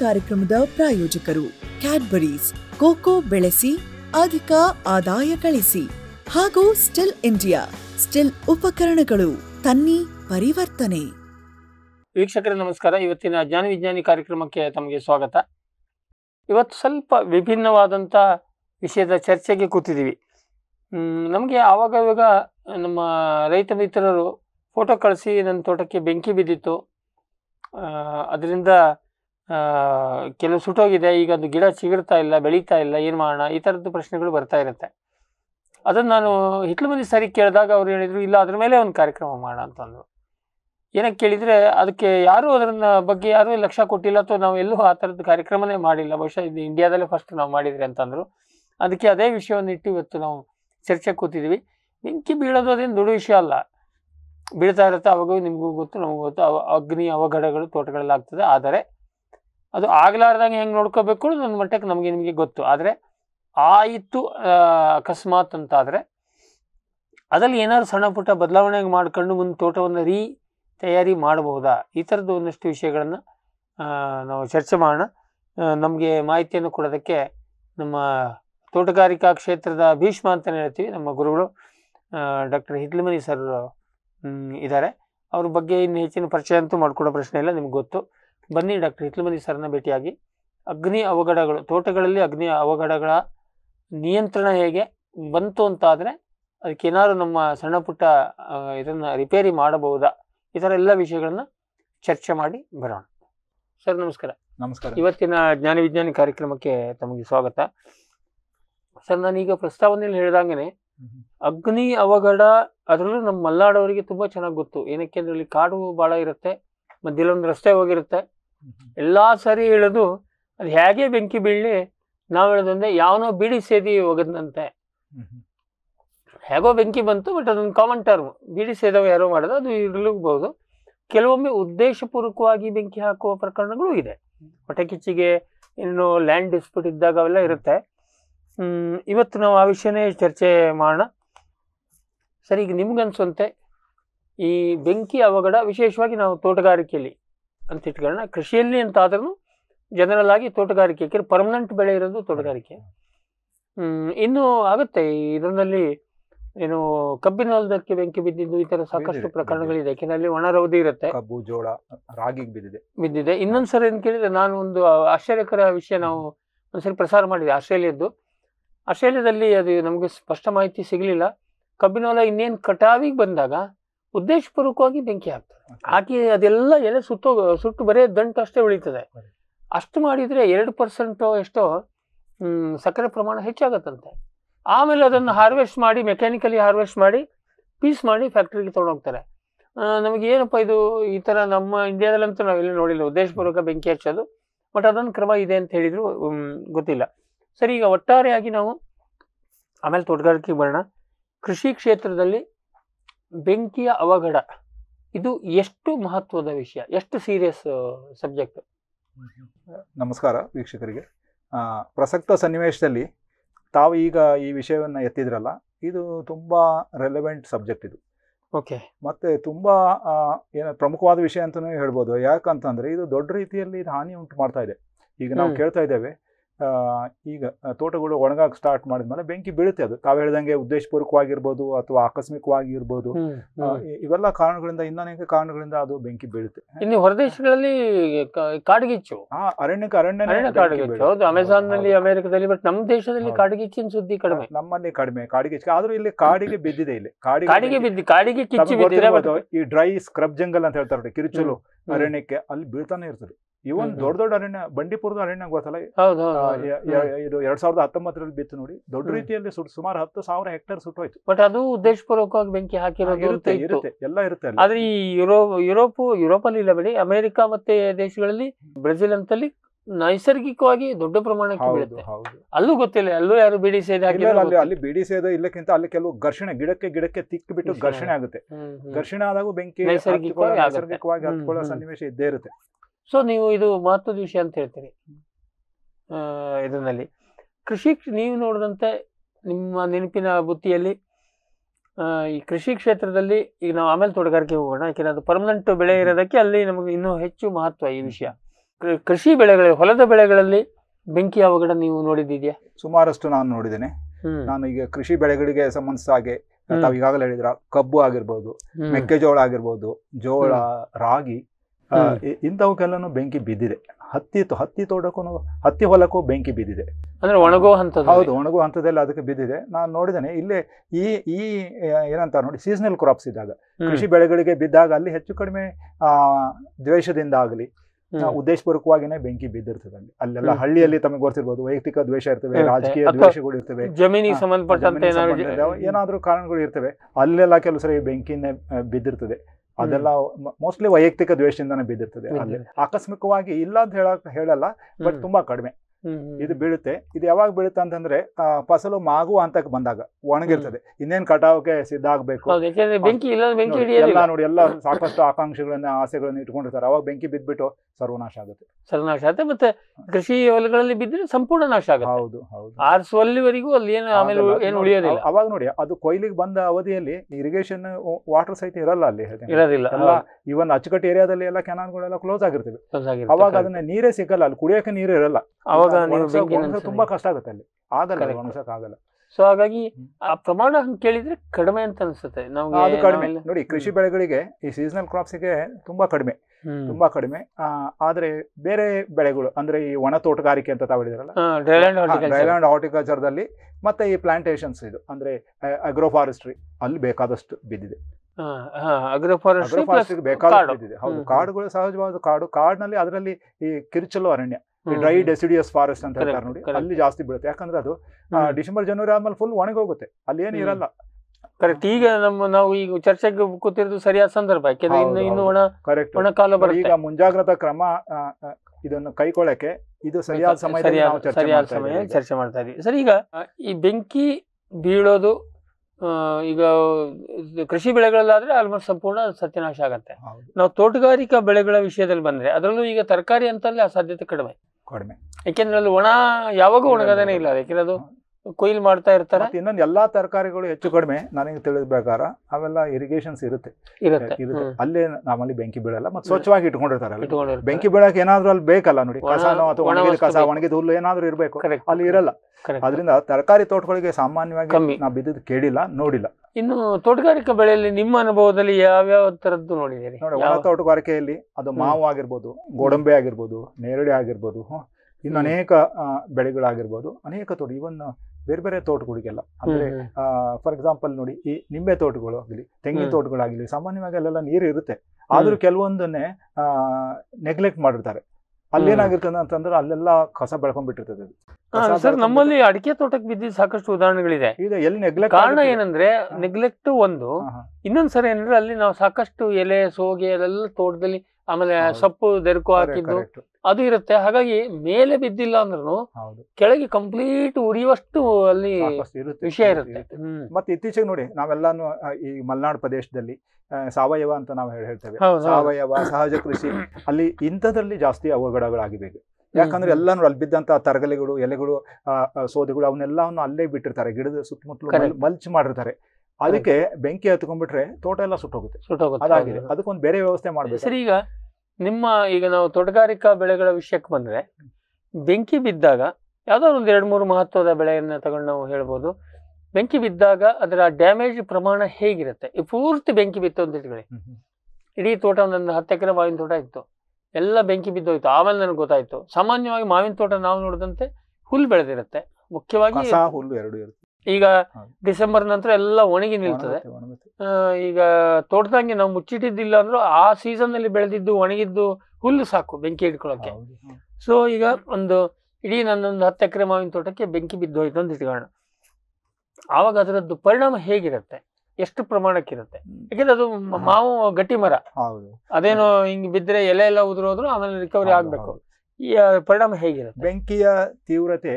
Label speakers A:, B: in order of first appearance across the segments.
A: ಕಾರ್ಯಕ್ರಮದ ಪ್ರಾಯೋಜಕರು Cadbury's cocoa ಬೆಳೆಸಿ, ಅಧಿಕ ಆದಾಯ ಗಳಿಸಿ ಹಾಗೂ ಸ್ಟಿಲ್ ಇಂಡಿಯಾ ಸ್ಟಿಲ್ ಉಪಕರಣಗಳು ತನ್ನಿ ಪರಿವರ್ತನೆ.
B: ವೀಕ್ಷಕರ, ನಮಸ್ಕಾರ. ಇವತ್ತಿನ ಜ್ಞಾನ ವಿಜ್ಞಾನಿ ಕಾರ್ಯಕ್ರಮಕ್ಕೆ ತಮಗೆ ಸ್ವಾಗತ. ಇವತ್ತು ಸ್ವಲ್ಪ ವಿಭಿನ್ನವಾದಂಥ ವಿಷಯದ ಚರ್ಚೆಗೆ ಕೂತಿದ್ದೀವಿ. ನಮಗೆ ಆವಾಗವಾಗ ನಮ್ಮ ರೈತ ಮಿತ್ರರು ಫೋಟೋ ಕಳಿಸಿ ನನ್ನ ತೋಟಕ್ಕೆ ಬೆಂಕಿ ಬಿದ್ದಿತ್ತು. ಅದರಿಂದ ಕೆಲವು ಸುಟ್ಟೋಗಿದೆ ಈಗ ಅದು ಗಿಡ ಚಿಗುರ್ತಾ ಇಲ್ಲ, ಬೆಳೀತಾ ಇಲ್ಲ, ಏನು ಮಾಡೋಣ? ಈ ಥರದ್ದು ಪ್ರಶ್ನೆಗಳು ಬರ್ತಾ ಇರುತ್ತೆ. ಅದನ್ನು ನಾನು ಹಿಟ್ಲು ಮಂದಿ ಸರಿ ಕೇಳಿದಾಗ ಅವ್ರು ಹೇಳಿದರು, ಇಲ್ಲ, ಅದ್ರ ಮೇಲೆ ಒಂದು ಕಾರ್ಯಕ್ರಮ ಮಾಡೋಣ ಅಂತಂದರು. ಏನಕ್ಕೆ ಕೇಳಿದರೆ, ಅದಕ್ಕೆ ಯಾರೂ ಅದನ್ನ ಬಗ್ಗೆ ಯಾರೂ ಲಕ್ಷ್ಯ ಕೊಟ್ಟಿಲ್ಲ, ಅಥವಾ ನಾವು ಎಲ್ಲೂ ಆ ಥರದ್ದು ಕಾರ್ಯಕ್ರಮನೇ ಮಾಡಿಲ್ಲ, ಬಹುಶಃ ಇದು ಇಂಡಿಯಾದಲ್ಲೇ ಫಸ್ಟ್ ನಾವು ಮಾಡಿದ್ರಿ ಅಂತಂದರು. ಅದಕ್ಕೆ ಅದೇ ವಿಷಯವನ್ನು ಇಟ್ಟು ಇವತ್ತು ನಾವು ಚರ್ಚೆ ಕೂತಿದ್ವಿ. ಬೆಂಕಿ ಬೀಳೋದು ಅದೇನು ದೊಡ್ಡ ವಿಷಯ ಅಲ್ಲ. ಬೀಳ್ತಾ ಇರುತ್ತೆ, ಅವಾಗೂ ನಿಮಗೂ ಗೊತ್ತು, ನಮಗೂ ಗೊತ್ತು, ಅವ ಅಗ್ನಿ ಅವಘಡಗಳು ತೋಟಗಳಲ್ಲಿ ಆಗ್ತದೆ ಆದರೆ ಅದು ಆಗ್ಲಾರ್ದಂಗೆ ಹೆಂಗೆ ನೋಡ್ಕೋಬೇಕು ನನ್ನ ಮಟ್ಟಕ್ಕೆ ನಮಗೆ ನಿಮಗೆ ಗೊತ್ತು. ಆದರೆ ಆಯಿತು ಅಕಸ್ಮಾತ್ ಅಂತಾದರೆ ಅದರಲ್ಲಿ ಏನಾದ್ರು ಸಣ್ಣ ಪುಟ್ಟ ಬದಲಾವಣೆ ಮಾಡ್ಕೊಂಡು ಮುಂದೆ ತೋಟವನ್ನು ರೀ ತಯಾರಿ ಮಾಡಬಹುದಾ ಈ ಥರದ್ದು ಒಂದಷ್ಟು ವಿಷಯಗಳನ್ನು ನಾವು ಚರ್ಚೆ ಮಾಡೋಣ. ನಮಗೆ ಮಾಹಿತಿಯನ್ನು ಕೊಡೋದಕ್ಕೆ ನಮ್ಮ ತೋಟಗಾರಿಕಾ ಕ್ಷೇತ್ರದ ಭೀಷ್ಮ ಅಂತಲೇ ಹೇಳ್ತೀವಿ. ನಮ್ಮ ಗುರುಗಳು ಡಾಕ್ಟರ್ ಹಿತ್ಲಮನಿ ಸರ್ ಇದ್ದಾರೆ ಅವ್ರ ಬಗ್ಗೆ ಇನ್ನು ಹೆಚ್ಚಿನ ಪರಿಚಯ ಅಂತೂ ಮಾಡಿಕೊಡೋ ಪ್ರಶ್ನೆ ಇಲ್ಲ, ನಿಮ್ಗೆ ಗೊತ್ತು. ಬನ್ನಿ ಡಾಕ್ಟರ್ ಹಿತ್ಲಮನಿ ಸರ್ನ ಭೇಟಿಯಾಗಿ. ಅಗ್ನಿ ಅವಘಡಗಳು ತೋಟಗಳಲ್ಲಿ ಅಗ್ನಿ ಅವಘಡಗಳ ನಿಯಂತ್ರಣ ಹೇಗೆ ಬಂತು ಅಂತಾದರೆ ಅದಕ್ಕೆ ಅದಕ್ಕೇನಾದ್ರು ನಮ್ಮ ಸಣ್ಣ ಪುಟ್ಟ ಇದನ್ನು ರಿಪೇರಿ ಮಾಡಬಹುದಾ? ಈ ಥರ ಎಲ್ಲ ವಿಷಯಗಳನ್ನು ಚರ್ಚೆ ಮಾಡಿ ಬರೋಣ. ಸರ್ ನಮಸ್ಕಾರ.
C: ನಮಸ್ಕಾರ.
B: ಇವತ್ತಿನ ಜ್ಞಾನ ವಿಜ್ಞಾನಿ ಕಾರ್ಯಕ್ರಮಕ್ಕೆ ತಮಗೆ ಸ್ವಾಗತ. ಸರ್ ನಾನೀಗ ಪ್ರಸ್ತಾವನೆಯಲ್ಲಿ ಹೇಳಿದಂಗೆ ಅಗ್ನಿ ಅವಘಡ ಅದರಲ್ಲೂ ನಮ್ಮ ಮಲ್ನಾಡವರಿಗೆ ತುಂಬಾ ಚೆನ್ನಾಗಿ ಗೊತ್ತು. ಏನಕ್ಕೆ ಅಂದ್ರೆ ಇಲ್ಲಿ ಕಾಡು ಭಾಳ ಇರುತ್ತೆ ಮಧ್ಯಲ್ಲೊಂದು ರಸ್ತೆ ಹೋಗಿರುತ್ತೆ. ಎಲ್ಲಾ ಸರಿ ಹೇಳೋದು ಅದು ಹೇಗೆ ಬೆಂಕಿ ಬೀಳಲಿ ನಾವು ಹೇಳೋದಂದ್ರೆ ಯಾವನೋ ಬಿಡಿ ಸೇದಿ ಹೋಗದಂತೆ ಹೇಗೋ ಬೆಂಕಿ ಬಂತು ಬಟ್ ಅದೊಂದು ಕಾಮನ್ ಟರ್ಮ್ ಬಿಡಿ ಸೇದವ ಯಾರೋ ಮಾಡೋದು ಅದು ಇರಲೂಬಹುದು ಕೆಲವೊಮ್ಮೆ ಉದ್ದೇಶಪೂರ್ವಕವಾಗಿ ಬೆಂಕಿ ಹಾಕುವ ಪ್ರಕರಣಗಳು ಇದೆ. ಹೊಟ್ಟೆ ಕಿಚ್ಚಿಗೆ ಇನ್ನು ಲ್ಯಾಂಡ್ ಡಿಸ್ಪ್ಯೂಟ್ ಇದ್ದಾಗ ಅವೆಲ್ಲ ಇರುತ್ತೆ. ಹ್ಮ್ ಇವತ್ತು ನಾವು ಆ ವಿಷಯನೇ ಚರ್ಚೆ ಮಾಡೋಣ. ಸರಿ ಈಗ ನಿಮ್ಗನ್ಸುವಂತೆ ಈ ಬೆಂಕಿ ಅವಘಡ ವಿಶೇಷವಾಗಿ ನಾವು ತೋಟಗಾರಿಕೆಯಲ್ಲಿ ಅಂತ ಇಟ್ಕೊಳ್ಳೋಣ. ಕೃಷಿಯಲ್ಲಿ ಅಂತ ಆದ್ರೂ ಜನರಲ್ ಆಗಿ ತೋಟಗಾರಿಕೆ ಯಾಕೆಂದ್ರೆ ಪರ್ಮನೆಂಟ್ ಬೆಳೆ ಇರೋದು ತೋಟಗಾರಿಕೆ. ಹ್ಮ್. ಇನ್ನು ಆಗುತ್ತೆ. ಇದರಲ್ಲಿ ಏನು ಕಬ್ಬಿನ ಹೊಲದಕ್ಕೆ ಬೆಂಕಿ ಬಿದ್ದಿದ್ದು ಈ ತರ ಸಾಕಷ್ಟು ಪ್ರಕರಣಗಳಿದೆ. ಯಾಕೆಂದ್ರೆ ಅಲ್ಲಿ ಒಣ ರೌದಿ ಇರುತ್ತೆ.
C: ಕಬ್ಬು ಜೋಳ ರಾಗಿ ಬಿದ್ದಿದೆ.
B: ಬಿದ್ದಿದೆ. ಇನ್ನೊಂದ್ಸರಿ ಏನ್ ಕೇಳಿದ್ರೆ ನಾನು ಒಂದು ಆಶ್ಚರ್ಯಕರ ವಿಷಯ ನಾವು ಒಂದ್ಸರಿ ಪ್ರಸಾರ ಮಾಡಿದ್ವಿ ಆಸ್ಟ್ರೇಲಿಯದ್ದು. ಆಸ್ಟ್ರೇಲಿಯಾದಲ್ಲಿ ಅದು ನಮಗೆ ಸ್ಪಷ್ಟ ಮಾಹಿತಿ ಸಿಗಲಿಲ್ಲ. ಕಬ್ಬಿನ ಹೊಲ ಇನ್ನೇನು ಕಟಾವಿಗೆ ಬಂದಾಗ ಉದ್ದೇಶಪೂರ್ವಕವಾಗಿ ಬೆಂಕಿ ಹಾಕ್ತಾರೆ. ಹಾಕಿ ಅದೆಲ್ಲ ಎಲೆ ಸುತ್ತೋ ಸುಟ್ಟು ಬರೇ ದಂಟು ಅಷ್ಟೇ ಉಳಿತದೆ. ಅಷ್ಟು ಮಾಡಿದ್ರೆ ಎರಡು ಪರ್ಸೆಂಟು ಎಷ್ಟೋ ಸಕ್ಕರೆ ಪ್ರಮಾಣ ಹೆಚ್ಚಾಗತ್ತಂತೆ. ಆಮೇಲೆ ಅದನ್ನು ಹಾರ್ವೆಸ್ಟ್ ಮಾಡಿ ಮೆಕ್ಯಾನಿಕಲಿ ಹಾರ್ವೆಸ್ಟ್ ಮಾಡಿ ಪೀಸ್ ಮಾಡಿ ಫ್ಯಾಕ್ಟ್ರಿಗೆ ತೊಗೊಂಡೋಗ್ತಾರೆ. ನಮಗೆ ಏನಪ್ಪ ಇದು ಈ ಥರ ನಮ್ಮ ಇಂಡಿಯಾದಲ್ಲಂತೂ ನಾವೆಲ್ಲ ನೋಡಿಲ್ಲ ಉದ್ದೇಶಪೂರ್ವಕ ಬೆಂಕಿ ಹಚ್ಚೋದು ಬಟ್ ಅದೊಂದು ಕ್ರಮ ಇದೆ ಅಂತ ಹೇಳಿದ್ರು ಗೊತ್ತಿಲ್ಲ. ಸರಿ ಈಗ ಒಟ್ಟಾರೆಯಾಗಿ ನಾವು ಆಮೇಲೆ ತೋಟಗಾರಿಕೆಗೆ ಬರೋಣ. ಕೃಷಿ ಕ್ಷೇತ್ರದಲ್ಲಿ ಬೆಂಕಿಯ ಅವಘಡ. ಇದು ಎಷ್ಟು ಮಹತ್ವದ ವಿಷಯ ಎಷ್ಟು ಸೀರಿಯಸ್ ಸಬ್ಜೆಕ್ಟ್
C: ನಮಸ್ಕಾರ ವೀಕ್ಷಕರಿಗೆ. ಪ್ರಸಕ್ತ ಸನ್ನಿವೇಶದಲ್ಲಿ ತಾವು ಈಗ ಈ ವಿಷಯವನ್ನು ಎತ್ತಿದ್ರಲ್ಲ ಇದು ತುಂಬ ರೆಲೆವೆಂಟ್ ಸಬ್ಜೆಕ್ಟ್ ಇದು.
B: ಓಕೆ.
C: ಮತ್ತೆ ತುಂಬ ಏನೋ ಪ್ರಮುಖವಾದ ವಿಷಯ ಅಂತಲೂ ಹೇಳ್ಬೋದು. ಯಾಕಂತಂದರೆ ಇದು ದೊಡ್ಡ ರೀತಿಯಲ್ಲಿ ಇದು ಹಾನಿ ಉಂಟು ಮಾಡ್ತಾ ಇದೆ. ಈಗ ನಾವು. ಕೇಳ್ತಾ ಇದ್ದೇವೆ ಈಗ ತೋಟಗಳು ಒಣಗಾಕ್ ಸ್ಟಾರ್ಟ್ ಮಾಡಿದ್ಮೇಲೆ ಬೆಂಕಿ ಬೀಳುತ್ತೆ ಅದು. ತಾವು ಹೇಳ್ದಂಗೆ ಉದ್ದೇಶಪೂರ್ವಕವಾಗಿರ್ಬೋದು ಅಥವಾ ಆಕಸ್ಮಿಕವಾಗಿ ಇರ್ಬೋದು ಇವೆಲ್ಲ ಕಾರಣಗಳಿಂದ ಇನ್ನೇಕ ಕಾರಣಗಳಿಂದ ಅದು ಬೆಂಕಿ ಬೀಳುತ್ತೆ.
B: ಇನ್ನು ಹೊರದೇಶಗಳಲ್ಲಿ ಕಾಡ್ಗಿಚ್ಚು
C: ಆ ಅರಣ್ಯಕ್ಕೆ
B: ಅರಣ್ಯ ಕಾಡ್ಗಿಚ್ಚು ಹೌದು
C: ಅಮೆಝಾನ್ನಲ್ಲಿ.
B: ಅಮೆರಿಕದಲ್ಲಿ ಬಟ್ ನಮ್ಮ ದೇಶದಲ್ಲಿ. ಕಾಡ್ಗಿಚ್ಚಿನ ಸುದ್ದಿ ಕಡಿಮೆ.
C: ನಮ್ಮಲ್ಲಿ ಕಡಿಮೆ. ಕಾಡ್ಗಿಚ್ಚು. ಆದ್ರೂ ಇಲ್ಲಿ ಕಾಡಿಗೆ ಬಿದ್ದಿದೆ ಇಲ್ಲಿ. ಕಾಡಿಗೆ
B: ಕಾಡಿಗೆ ಬಿದ್ದಿ ಕಾಡಿಗೆ ಕಿಚ್ಚಿ ಬಿದ್ದಿದೆ
C: ಈ ಡ್ರೈ ಸ್ಕ್ರಬ್ ಜಂಗಲ್ ಅಂತ ಹೇಳ್ತಾರೆ ಕಿರುಚಲು. ಅರಣ್ಯಕ್ಕೆ ಅಲ್ಲಿ ಬೀಳ್ತಾನೆ ಇರ್ತದೆ. ಇವನ್. ದೊಡ್ಡ ದೊಡ್ಡ ಅರಣ್ಯ ಬಂಡೀಪುರದ ಅರಣ್ಯ ಗೊತ್ತಲ್ಲ? ಇದು ಎರಡ್ ಸಾವಿರದ ಹತ್ತೊಂಬತ್ತರಲ್ಲಿ ಬಿತ್ತು ನೋಡಿ. ದೊಡ್ಡ ರೀತಿಯಲ್ಲಿ ಸುಟ್ಟು ಸುಮಾರು ಹತ್ತು ಸಾವಿರ ಹೆಕ್ಟೇರ್ ಸುಟ್ಟೋಯ್ತು.
B: ಬಟ್ ಅದು ಉದ್ದೇಶಪೂರ್ವಕವಾಗಿ ಬೆಂಕಿ ಹಾಕಿರೋದು
C: ಇರುತ್ತೆ ಇರುತ್ತೆ. ಎಲ್ಲ ಇರುತ್ತೆ.
B: ಆದ್ರೆ ಈ ಯುರೋ ಯುರೋಪ್ ಯುರೋಪಲ್ಲಿ ಇಲ್ಲ ಬಿಡಿ. ಅಮೆರಿಕ ಮತ್ತೆ ದೇಶಗಳಲ್ಲಿ ಬ್ರೆಜಿಲ್ ಅಂತಲ್ಲಿ ನೈಸರ್ಗಿಕವಾಗಿ ದೊಡ್ಡ ಪ್ರಮಾಣಕ್ಕೆ ಬೀಳುತ್ತೆ. ಅಲ್ಲೂ ಗೊತ್ತಿಲ್ಲ ಅಲ್ಲೂ ಯಾರು ಬಿಡಿ ಸೇದ
C: ಅಲ್ಲಿ ಅಲ್ಲಿ ಬಿಡಿ ಸೇದ ಇಲ್ಲಕ್ಕಿಂತ ಅಲ್ಲಿ ಕೆಲವು ಘರ್ಷಣೆ ಗಿಡಕ್ಕೆ ಗಿಡಕ್ಕೆ ತಿಕ್ಕಿ ಬಿಟ್ಟು
B: ಘರ್ಷಣೆ
C: ಆಗುತ್ತೆ. ಘರ್ಷಣೆ ಆದಾಗ ಬೆಂಕಿ
B: ನೈಸರ್ಗಿಕವಾಗಿ
C: ಹತ್ಕೊಳ್ಳೋ-. ಸನ್ನಿವೇಶ ಇದ್ದೇ ಇರುತ್ತೆ.
B: ಸೊ ನೀವು ಇದು ಮಹತ್ವದ ವಿಷಯ ಅಂತ ಹೇಳ್ತೀರಿ. ಇದರಲ್ಲಿ. ಕೃಷಿ ನೀವು ನೋಡಿದಂತೆ ನಿಮ್ಮ ನೆನಪಿನ ಬುತ್ತಿಯಲ್ಲಿ ಈ ಕೃಷಿ ಕ್ಷೇತ್ರದಲ್ಲಿ ಈಗ ನಾವು ಆಮೇಲೆ ತೋಟಗಾರಿಕೆ ಹೋಗೋಣ. ಯಾಕೆಂದ್ರೆ ಅದು ಪರ್ಮನೆಂಟ್ ಬೆಳೆ ಇರೋದಕ್ಕೆ ಅಲ್ಲಿ ನಮಗೆ ಇನ್ನೂ ಹೆಚ್ಚು ಮಹತ್ವ ಈ ವಿಷಯ. ಕೃಷಿ ಬೆಳೆಗಳ ಹೊಲದ ಬೆಳೆಗಳಲ್ಲಿ ಬೆಂಕಿ ಅವಘಡ ನೀವು ನೋಡಿದ್ದೀಯಾ
C: ಸುಮಾರಷ್ಟು ನಾನು ನೋಡಿದ್ದೇನೆ. ನಾನು ಈಗ ಕೃಷಿ ಬೆಳೆಗಳಿಗೆ ಸಂಬಂಧಿಸಿದ ಹಾಗೆ. ತಾವು ಈಗಾಗಲೇ ಹೇಳಿದ್ರ ಕಬ್ಬು ಆಗಿರ್ಬೋದು ಮೆಕ್ಕೆಜೋಳ ಆಗಿರ್ಬೋದು ಜೋಳ ರಾಗಿ ಇಂಥವಕ್ಕೆಲ್ಲನೂ ಬೆಂಕಿ ಬಿದ್ದಿದೆ. ಹತ್ತಿ ತೋ- ಹತ್ತಿ ತೋಟಕ್ಕೂ ಹತ್ತಿ ಹೊಲಕ್ಕೂ ಬೆಂಕಿ ಬಿದ್ದಿದೆ.
B: ಅಂದ್ರೆ ಒಣಗೋ ಹಂತ
C: ಹೌದು ಒಣಗೋ ಹಂತದಲ್ಲಿ ಅದಕ್ಕೆ ಬಿದ್ದಿದೆ. ನಾನು ನೋಡಿದ್ದೇನೆ ಇಲ್ಲೇ ಈ ಈ ಏನಂತ ನೋಡಿ ಸೀಸನಲ್ ಕ್ರಾಪ್ಸ್ ಇದ್ದಾಗ ಕೃಷಿ ಬೆಳೆಗಳಿಗೆ ಬಿದ್ದಾಗ ಅಲ್ಲಿ ಹೆಚ್ಚು ಕಡಿಮೆ ಆ ದ್ವೇಷದಿಂದ ಆಗಲಿ ಉದ್ದೇಶಪೂರ್ವಕವಾಗಿನೇ ಬೆಂಕಿ ಬಿದ್ದಿರ್ತದೆ ಅಲ್ಲಿ. ಅಲ್ಲೆಲ್ಲ ಹಳ್ಳಿಯಲ್ಲಿ ತಮಗೆ ಗೊತ್ತಿರ್ಬೋದು ವೈಯಕ್ತಿಕ ದ್ವೇಷ ಇರ್ತವೆ ರಾಜಕೀಯ ದ್ವೇಷಗಳು ಇರ್ತವೆ.
B: ಜಮೀನಿಗೆ ಸಂಬಂಧಪಟ್ಟಂತೆ ಏನಾದ್ರು
C: ಕಾರಣಗಳು ಇರ್ತವೆ. ಅಲ್ಲೆಲ್ಲ ಕೆಲವು ಸರಿ ಬೆಂಕಿನೇ ಬಿದ್ದಿರ್ತದೆ. ಅದೆಲ್ಲ ಮೋಸ್ಟ್ಲಿ ವೈಯಕ್ತಿಕ ದ್ವೇಷದಿಂದಾನೇ ಬಿದ್ದಿರ್ತದೆ. ಅಲ್ಲಿ. ಆಕಸ್ಮಿಕವಾಗಿ ಇಲ್ಲ ಅಂತ ಹೇಳಕ್ ಹೇಳಲ್ಲ ಬಟ್ ತುಂಬಾ ಕಡಿಮೆ. ಇದು ಬೀಳುತ್ತೆ. ಇದು ಯಾವಾಗ ಬೀಳುತ್ತೆ ಅಂತಂದ್ರೆ ಫಸಲು ಮಾಗುವ ಹಂತಕ್ಕೆ ಬಂದಾಗ ಒಣಗಿರ್ತದೆ. ಇನ್ನೇನ್ ಕಟಾವಕ್ಕೆ ಸಿದ್ಧ ಆಗ್ಬೇಕು? ಎಲ್ಲ ನೋಡಿ ಎಲ್ಲ ಸಾಕಷ್ಟು ಆಕಾಂಕ್ಷೆಗಳನ್ನ ಆಸೆಗಳನ್ನ ಇಟ್ಕೊಂಡಿರ್ತಾರೆ ಅವಾಗ ಬೆಂಕಿ ಬಿದ್ಬಿಟ್ಟು ಸರ್ವನಾಶ ಆಗುತ್ತೆ.
B: ಸರ್ವನಾಶ ಆಗುತ್ತೆ. ಮತ್ತೆ ಕೃಷಿ ಹೊಲಗಳಲ್ಲಿ ಬಿದ್ದರೆ ಸಂಪೂರ್ಣ ನಾಶ ಆಗುತ್ತೆ.
C: ಹೌದು ಹೌದು.
B: ಆರಿಸುವಲ್ಲಿವರೆಗೂ ಅಲ್ಲಿ ಏನು ಆಮೇಲೆ ಏನು ಉಳಿಯೋದಿಲ್ಲ.
C: ಅವಾಗ ನೋಡಿ ಅದು ಕೊಯ್ಲಿಗೆ ಬಂದ ಅವಧಿಯಲ್ಲಿ ಇರಿಗೇಷನ್ ವಾಟರ್ ಸಹಿತ ಇರಲ್ಲ ಅಲ್ಲಿ.
B: ಇರೋದಿಲ್ಲ
C: ಎಲ್ಲ ಇವನ್ ಅಚ್ಚುಕಟ್ಟು ಏರಿಯಾದಲ್ಲಿ ಎಲ್ಲ ಕೆನಾಲ್ಗಳೆಲ್ಲ ಕ್ಲೋಸ್ ಆಗಿರ್ತವೆ. ಅವಾಗ ಅದನ್ನ ನೀರೇ ಸಿಗಲ್ಲ. ಅಲ್ಲಿ ಕುಡಿಯೋಕೆ ನೀರು ಇರಲ್ಲ.
B: ಅವಾಗ ನೀವು
C: ತುಂಬಾ ಕಷ್ಟ ಆಗುತ್ತೆ ಅಲ್ಲಿ. ಆಗಲ್ಲ. ಆಗಲ್ಲ.
B: ಸೊ ಹಾಗಾಗಿ ಆ ಪ್ರಮಾಣ ಹಂಗೆ ಕೇಳಿದ್ರೆ ಕಡಿಮೆ ಅಂತ ಅನ್ಸುತ್ತೆ. ನಮ್ಗೆ
C: ಅದು ಕಡಿಮೆ. ನೋಡಿ ಕೃಷಿ ಬೆಳೆಗಳಿಗೆ ಈ ಸೀಸನಲ್ ಕ್ರಾಪ್ಸ್ಗೆ ತುಂಬಾ ಕಡಿಮೆ. ತುಂಬಾ ಕಡಿಮೆ. ಆದ್ರೆ ಬೇರೆ ಬೆಳೆಗಳು ಅಂದ್ರೆ ಈ ಒಣ ತೋಟಗಾರಿಕೆ ಅಂತ ತಾವು ಹೇಳಿದ್ರಲ್ಲ?
B: ಹಾರ್ಟಿಕಲ್ಚರ್
C: ದಲ್ಲಿ ಮತ್ತೆ ಈ ಪ್ಲಾಂಟೇಶನ್ಸ್ ಇದು. ಅಂದ್ರೆ ಅಗ್ರೋ ಫಾರೆಸ್ಟ್ರಿ ಅಲ್ಲಿ ಬೇಕಾದಷ್ಟು ಬಿದ್ದಿದೆ. ಬೇಕಾದಷ್ಟು ಬಿದ್ದಿದೆ. ಹೌದು. ಕಾಡುಗಳು ಸಹಜವಾದ ಕಾಡು. ಕಾಡಿನಲ್ಲಿ ಅದರಲ್ಲಿ ಈ ಕಿರುಚಲು ಅರಣ್ಯ. ಡ್ರೈ. ಡೆಸಿಡಿಯಸ್ ಫಾರೆಸ್ಟ್ ಅಂತ ಹೇಳ್ತಾರೆ ನೋಡಿ ಅಲ್ಲಿ ಜಾಸ್ತಿ ಬೀಳುತ್ತೆ. ಯಾಕಂದ್ರೆ ಅದು ಡಿಸೆಂಬರ್ ಜನವರಿ ಆದ್ಮೇಲೆ ಫುಲ್ ಒಣಗೋಗುತ್ತೆ. ಅಲ್ಲಿ ಏನು. ಇರಲ್ಲ.
B: ಕರೆಕ್ಟ್ ಈಗ ನಮ್ಮ ನಾವು ಈಗ ಚರ್ಚೆಗೆ ಕೂತಿರೋದು ಸರಿಯಾದ ಸಂದರ್ಭ ಯಾಕೆಂದ್ರೆ ಇನ್ನು ಇನ್ನು ಒಣ
C: ಕರೆಕ್ಟ್
B: ಒಣ ಕಾಲ ಬರುತ್ತೆ
C: ಈಗ ಮುಂಜಾಗ್ರತಾ ಕ್ರಮ ಇದನ್ನು ಕೈಕೊಳ್ಳಕ್ಕೆ ಇದು ಸರಿಯಾದ ಸಮಯ
B: ಸರಿಯಾದ ಸಮಯ ಚರ್ಚೆ ಮಾಡ್ತಾ ಇದ್ದೀವಿ. ಸರಿ ಈಗ ಈ ಬೆಂಕಿ ಬೀಳೋದು ಈಗ ಕೃಷಿ ಬೆಳೆಗಳಲ್ಲಾದ್ರೆ ಆಲ್ಮೋಸ್ಟ್ ಸಂಪೂರ್ಣ ಸತ್ಯನಾಶ ಆಗತ್ತೆ. ನಾವು ತೋಟಗಾರಿಕಾ ಬೆಳೆಗಳ ವಿಷಯದಲ್ಲಿ ಬಂದ್ರೆ ಅದರಲ್ಲೂ ಈಗ ತರಕಾರಿ ಅಂತಲ್ಲಿ ಆ ಸಾಧ್ಯತೆ ಕಡಿಮೆ.
C: ಕಡಿಮೆ.
B: ಯಾಕೆಂದ್ರೆ ಅಲ್ಲಿ ಒಣ ಯಾವಾಗೂ ಒಣಗದೇನೆ ಇಲ್ಲ ಯಾಕೆಂದ್ರೆ ಅದು ಕೊಯ್ಲು ಮಾಡ್ತಾ ಇರ್ತಾರೆ?
C: ಇನ್ನೊಂದು ಎಲ್ಲಾ ತರಕಾರಿಗಳು ಹೆಚ್ಚು ಕಡಿಮೆ ನನಗೆ ತಿಳಿದ ಪ್ರಕಾರ ಅವೆಲ್ಲ ಇರಿಗೇಷನ್ಸ್ ಇರುತ್ತೆ. ಅಲ್ಲೇ ನಮ್ಮಲ್ಲಿ ಬೆಂಕಿ ಬೀಳಲ್ಲ ಮತ್ತೆ ಸ್ವಚ್ಛವಾಗಿ ಇಟ್ಕೊಂಡಿರ್ತಾರೆ. ಬೆಂಕಿ ಬೀಳಕ್ ಏನಾದ್ರೂ ಅಲ್ಲಿ ಬೇಕಲ್ಲ ನೋಡಿ ಕಸಾನೋ ಅಥವಾ
B: ಒಣ
C: ಒಣಗಿದ ಕಸ ಒಣಗಿದ ಹುಲ್ಲು ಏನಾದ್ರೂ ಇರಬೇಕು ಅಲ್ಲಿ ಇರಲ್ಲ. ಅದರಿಂದ ತರಕಾರಿ ತೋಟಗಳಿಗೆ ಸಾಮಾನ್ಯವಾಗಿ. ನಾವು ಬಿದ್ದದ್ದು ಕೇಳಿಲ್ಲ ನೋಡಿಲ್ಲ.
B: ಇನ್ನು ತೋಟಗಾರಿಕಾ ಬೆಳೆಯಲ್ಲಿ ನಿಮ್ಮ ಅನುಭವದಲ್ಲಿ ಯಾವ್ಯಾವ ತರದ್ದು ನೋಡಿದ್ದೀರಿ?
C: ನೋಡಿ ಒಣ ತೋಟಗಾರಿಕೆಯಲ್ಲಿ ಅದು ಮಾವು ಆಗಿರ್ಬೋದು ಗೋಡಂಬೆ ಆಗಿರ್ಬೋದು ನೇರಳೆ ಆಗಿರ್ಬೋದು. ಇನ್ನು ಅನೇಕ ಬೆಳೆಗಳಾಗಿರ್ಬೋದು ಅನೇಕ ತೋಟ ಇವನ್ ಬೇರೆ ಬೇರೆ ತೋಟಗಳಿಗೆಲ್ಲ. ಅಂದ್ರೆ. ಫಾರ್ ಎಕ್ಸಾಂಪಲ್ ನೋಡಿ ಈ ನಿಂಬೆ ತೋಟಗಳು ಆಗಲಿ ತೆಂಗಿನ. ತೋಟಗಳಾಗಲಿ ಸಾಮಾನ್ಯವಾಗಿ ಅಲ್ಲೆಲ್ಲ ನೀರು ಇರುತ್ತೆ. ಆದ್ರೂ ಕೆಲವೊಂದನ್ನೇ ನೆಗ್ಲೆಕ್ಟ್ ಮಾಡಿರ್ತಾರೆ ಅಲ್ಲೇನಾಗಿರ್ತದೆ ಅಂತಂದ್ರೆ ಅಲ್ಲೆಲ್ಲ ಕಸ ಬೆಳ್ಕೊಂಡ್ಬಿಟ್ಟಿರ್ತದೆ ಅದು.
B: ಸರ್ ನಮ್ಮಲ್ಲಿ ಅಡಿಕೆ ತೋಟಕ್ಕೆ ಬಿದ್ದಿದ್ದ ಸಾಕಷ್ಟು ಉದಾಹರಣೆಗಳಿದೆ.
C: ಈಗ ಎಲ್ಲಿ ನೆಗ್ಲೆಕ್ಟ್
B: ಕಾರಣ ಏನಂದ್ರೆ ನೆಗ್ಲೆಕ್ಟ್ ಒಂದು ಇನ್ನೊಂದ್ ಸರಿ ಏನಂದ್ರೆ ಅಲ್ಲಿ ನಾವು ಸಾಕಷ್ಟು ಎಲೆ ಸೋಗೆ ಅದೆಲ್ಲ ತೋಟದಲ್ಲಿ ಆಮೇಲೆ. ಸೊಪ್ಪು ದೆರಕು ಹಾಕಿದ್ದು ಅದು ಇರುತ್ತೆ. ಹಾಗಾಗಿ ಮೇಲೆ ಬಿದ್ದಿಲ್ಲ ಅಂದ್ರೂ ಕೆಳಗೆ ಕಂಪ್ಲೀಟ್ ಉರಿಯುವಷ್ಟು ಅಲ್ಲಿ ವಿಷಯ ಇರುತ್ತೆ
C: ಮತ್ತೆ ಇತ್ತೀಚೆಗೆ ನೋಡಿ ನಾವೆಲ್ಲಾನು ಈ ಮಲೆನಾಡು ಪ್ರದೇಶದಲ್ಲಿ ಸಾವಯವ ಅಂತ ನಾವು ಹೇಳಿ ಹೇಳ್ತೇವೆ. ಸಾವಯವ ಸಹಜ ಕೃಷಿ ಅಲ್ಲಿ ಇಂಥದ್ರಲ್ಲಿ ಜಾಸ್ತಿ ಅವಘಡಗಳಾಗಿವೆ. ಯಾಕಂದ್ರೆ ಎಲ್ಲಾನು ಅಲ್ಲಿ ಬಿದ್ದಂತ ತರಗಲೆಗಳು ಎಲೆಗಳು ಸೋದೆಗಳು ಅವನ್ನೆಲ್ಲವನ್ನು ಅಲ್ಲೇ ಬಿಟ್ಟಿರ್ತಾರೆ. ಗಿಡದ ಸುತ್ತಮುತ್ತಲು. ಮಲ್ಚ್ ಮಾಡಿರ್ತಾರೆ. ಅದಕ್ಕೆ ಬೆಂಕಿ ಹತ್ಕೊಂಡ್ಬಿಟ್ರೆ ತೋಟ ಎಲ್ಲ ಸುಟ್ಟೋಗುತ್ತೆ.
B: ಸುಟ್ಟೋಗುತ್ತೆ.
C: ಅದಾಗಿದೆ. ಅದಕ್ಕೊಂದು ಬೇರೆ ವ್ಯವಸ್ಥೆ ಮಾಡಬೇಕು?
B: ಸರಿ ಈಗ ನಿಮ್ಮ ಈಗ ನಾವು ತೋಟಗಾರಿಕಾ ಬೆಳೆಗಳ ವಿಷಯಕ್ಕೆ ಬಂದ್ರೆ ಬೆಂಕಿ ಬಿದ್ದಾಗ ಯಾವುದೋ ಒಂದು ಎರಡು ಮೂರು ಮಹತ್ವದ ಬೆಳೆಯನ್ನ ತಗೊಂಡು ನಾವು ಹೇಳ್ಬೋದು. ಬೆಂಕಿ ಬಿದ್ದಾಗ ಅದರ ಡ್ಯಾಮೇಜ್ ಪ್ರಮಾಣ ಹೇಗಿರುತ್ತೆ? ಈ ಪೂರ್ತಿ ಬೆಂಕಿ ಬಿತ್ತು ಅಂತ ಇಟ್ಕೊಳ್ಳಿ. ಇಡೀ ತೋಟ ಒಂದೊಂದು ಹತ್ತು ಎಕರೆ ಮಾವಿನ ತೋಟ ಇತ್ತು. ಎಲ್ಲ ಬೆಂಕಿ ಬಿದ್ದೋಯ್ತು. ಆಮೇಲೆ ನನಗೆ ಗೊತ್ತಾಯ್ತು. ಸಾಮಾನ್ಯವಾಗಿ ಮಾವಿನ ತೋಟ ನಾವು ನೋಡಿದಂತೆ ಹುಲ್ಲು ಬೆಳೆದಿರುತ್ತೆ. ಮುಖ್ಯವಾಗಿ
C: ಹುಲ್ಲು ಎರಡು ಇರುತ್ತೆ.
B: ಈಗ ಡಿಸೆಂಬರ್ ನಂತರ ಎಲ್ಲ ಒಣಗಿ ನಿಲ್ತದೆ. ಈಗ ತೋಟದಂಗೆ ನಾವು ಮುಚ್ಚಿಟ್ಟಿದ್ದಿಲ್ಲ ಅಂದ್ರೂ ಆ ಸೀಸನ್ ಅಲ್ಲಿ ಬೆಳೆದಿದ್ದು ಒಣಗಿದ್ದು ಹುಲ್ಲು ಸಾಕು ಬೆಂಕಿ
C: ಇಟ್ಕೊಳಕ್ಕೆ.
B: ಸೊ ಈಗ ಒಂದು ಇಡೀ ನನ್ನೊಂದು ಹತ್ತು ಎಕರೆ ಮಾವಿನ ತೋಟಕ್ಕೆ ಬೆಂಕಿ ಬಿದ್ದು ಹೋಯ್ತು ಅಂತ ಇಟ್ಕೊಳ್ಳೋಣ. ಆವಾಗ ಅದರದ್ದು ಪರಿಣಾಮ ಹೇಗಿರುತ್ತೆ? ಎಷ್ಟು ಪ್ರಮಾಣಕ್ಕಿರುತ್ತೆ? ಯಾಕಂದ್ರೆ ಅದು ಮಾವು ಗಟ್ಟಿ ಮರ. ಅದೇನೋ ಹಿಂಗ್ ಬಿದ್ದರೆ ಎಲೆ ಎಲ್ಲ ಉದುರೋದ್ರು ಆಮೇಲೆ ರಿಕವರಿ ಆಗ್ಬೇಕು. ಈ ಪರಿಣಾಮ ಹೇಗಿರುತ್ತೆ?
C: ಬೆಂಕಿಯ ತೀವ್ರತೆ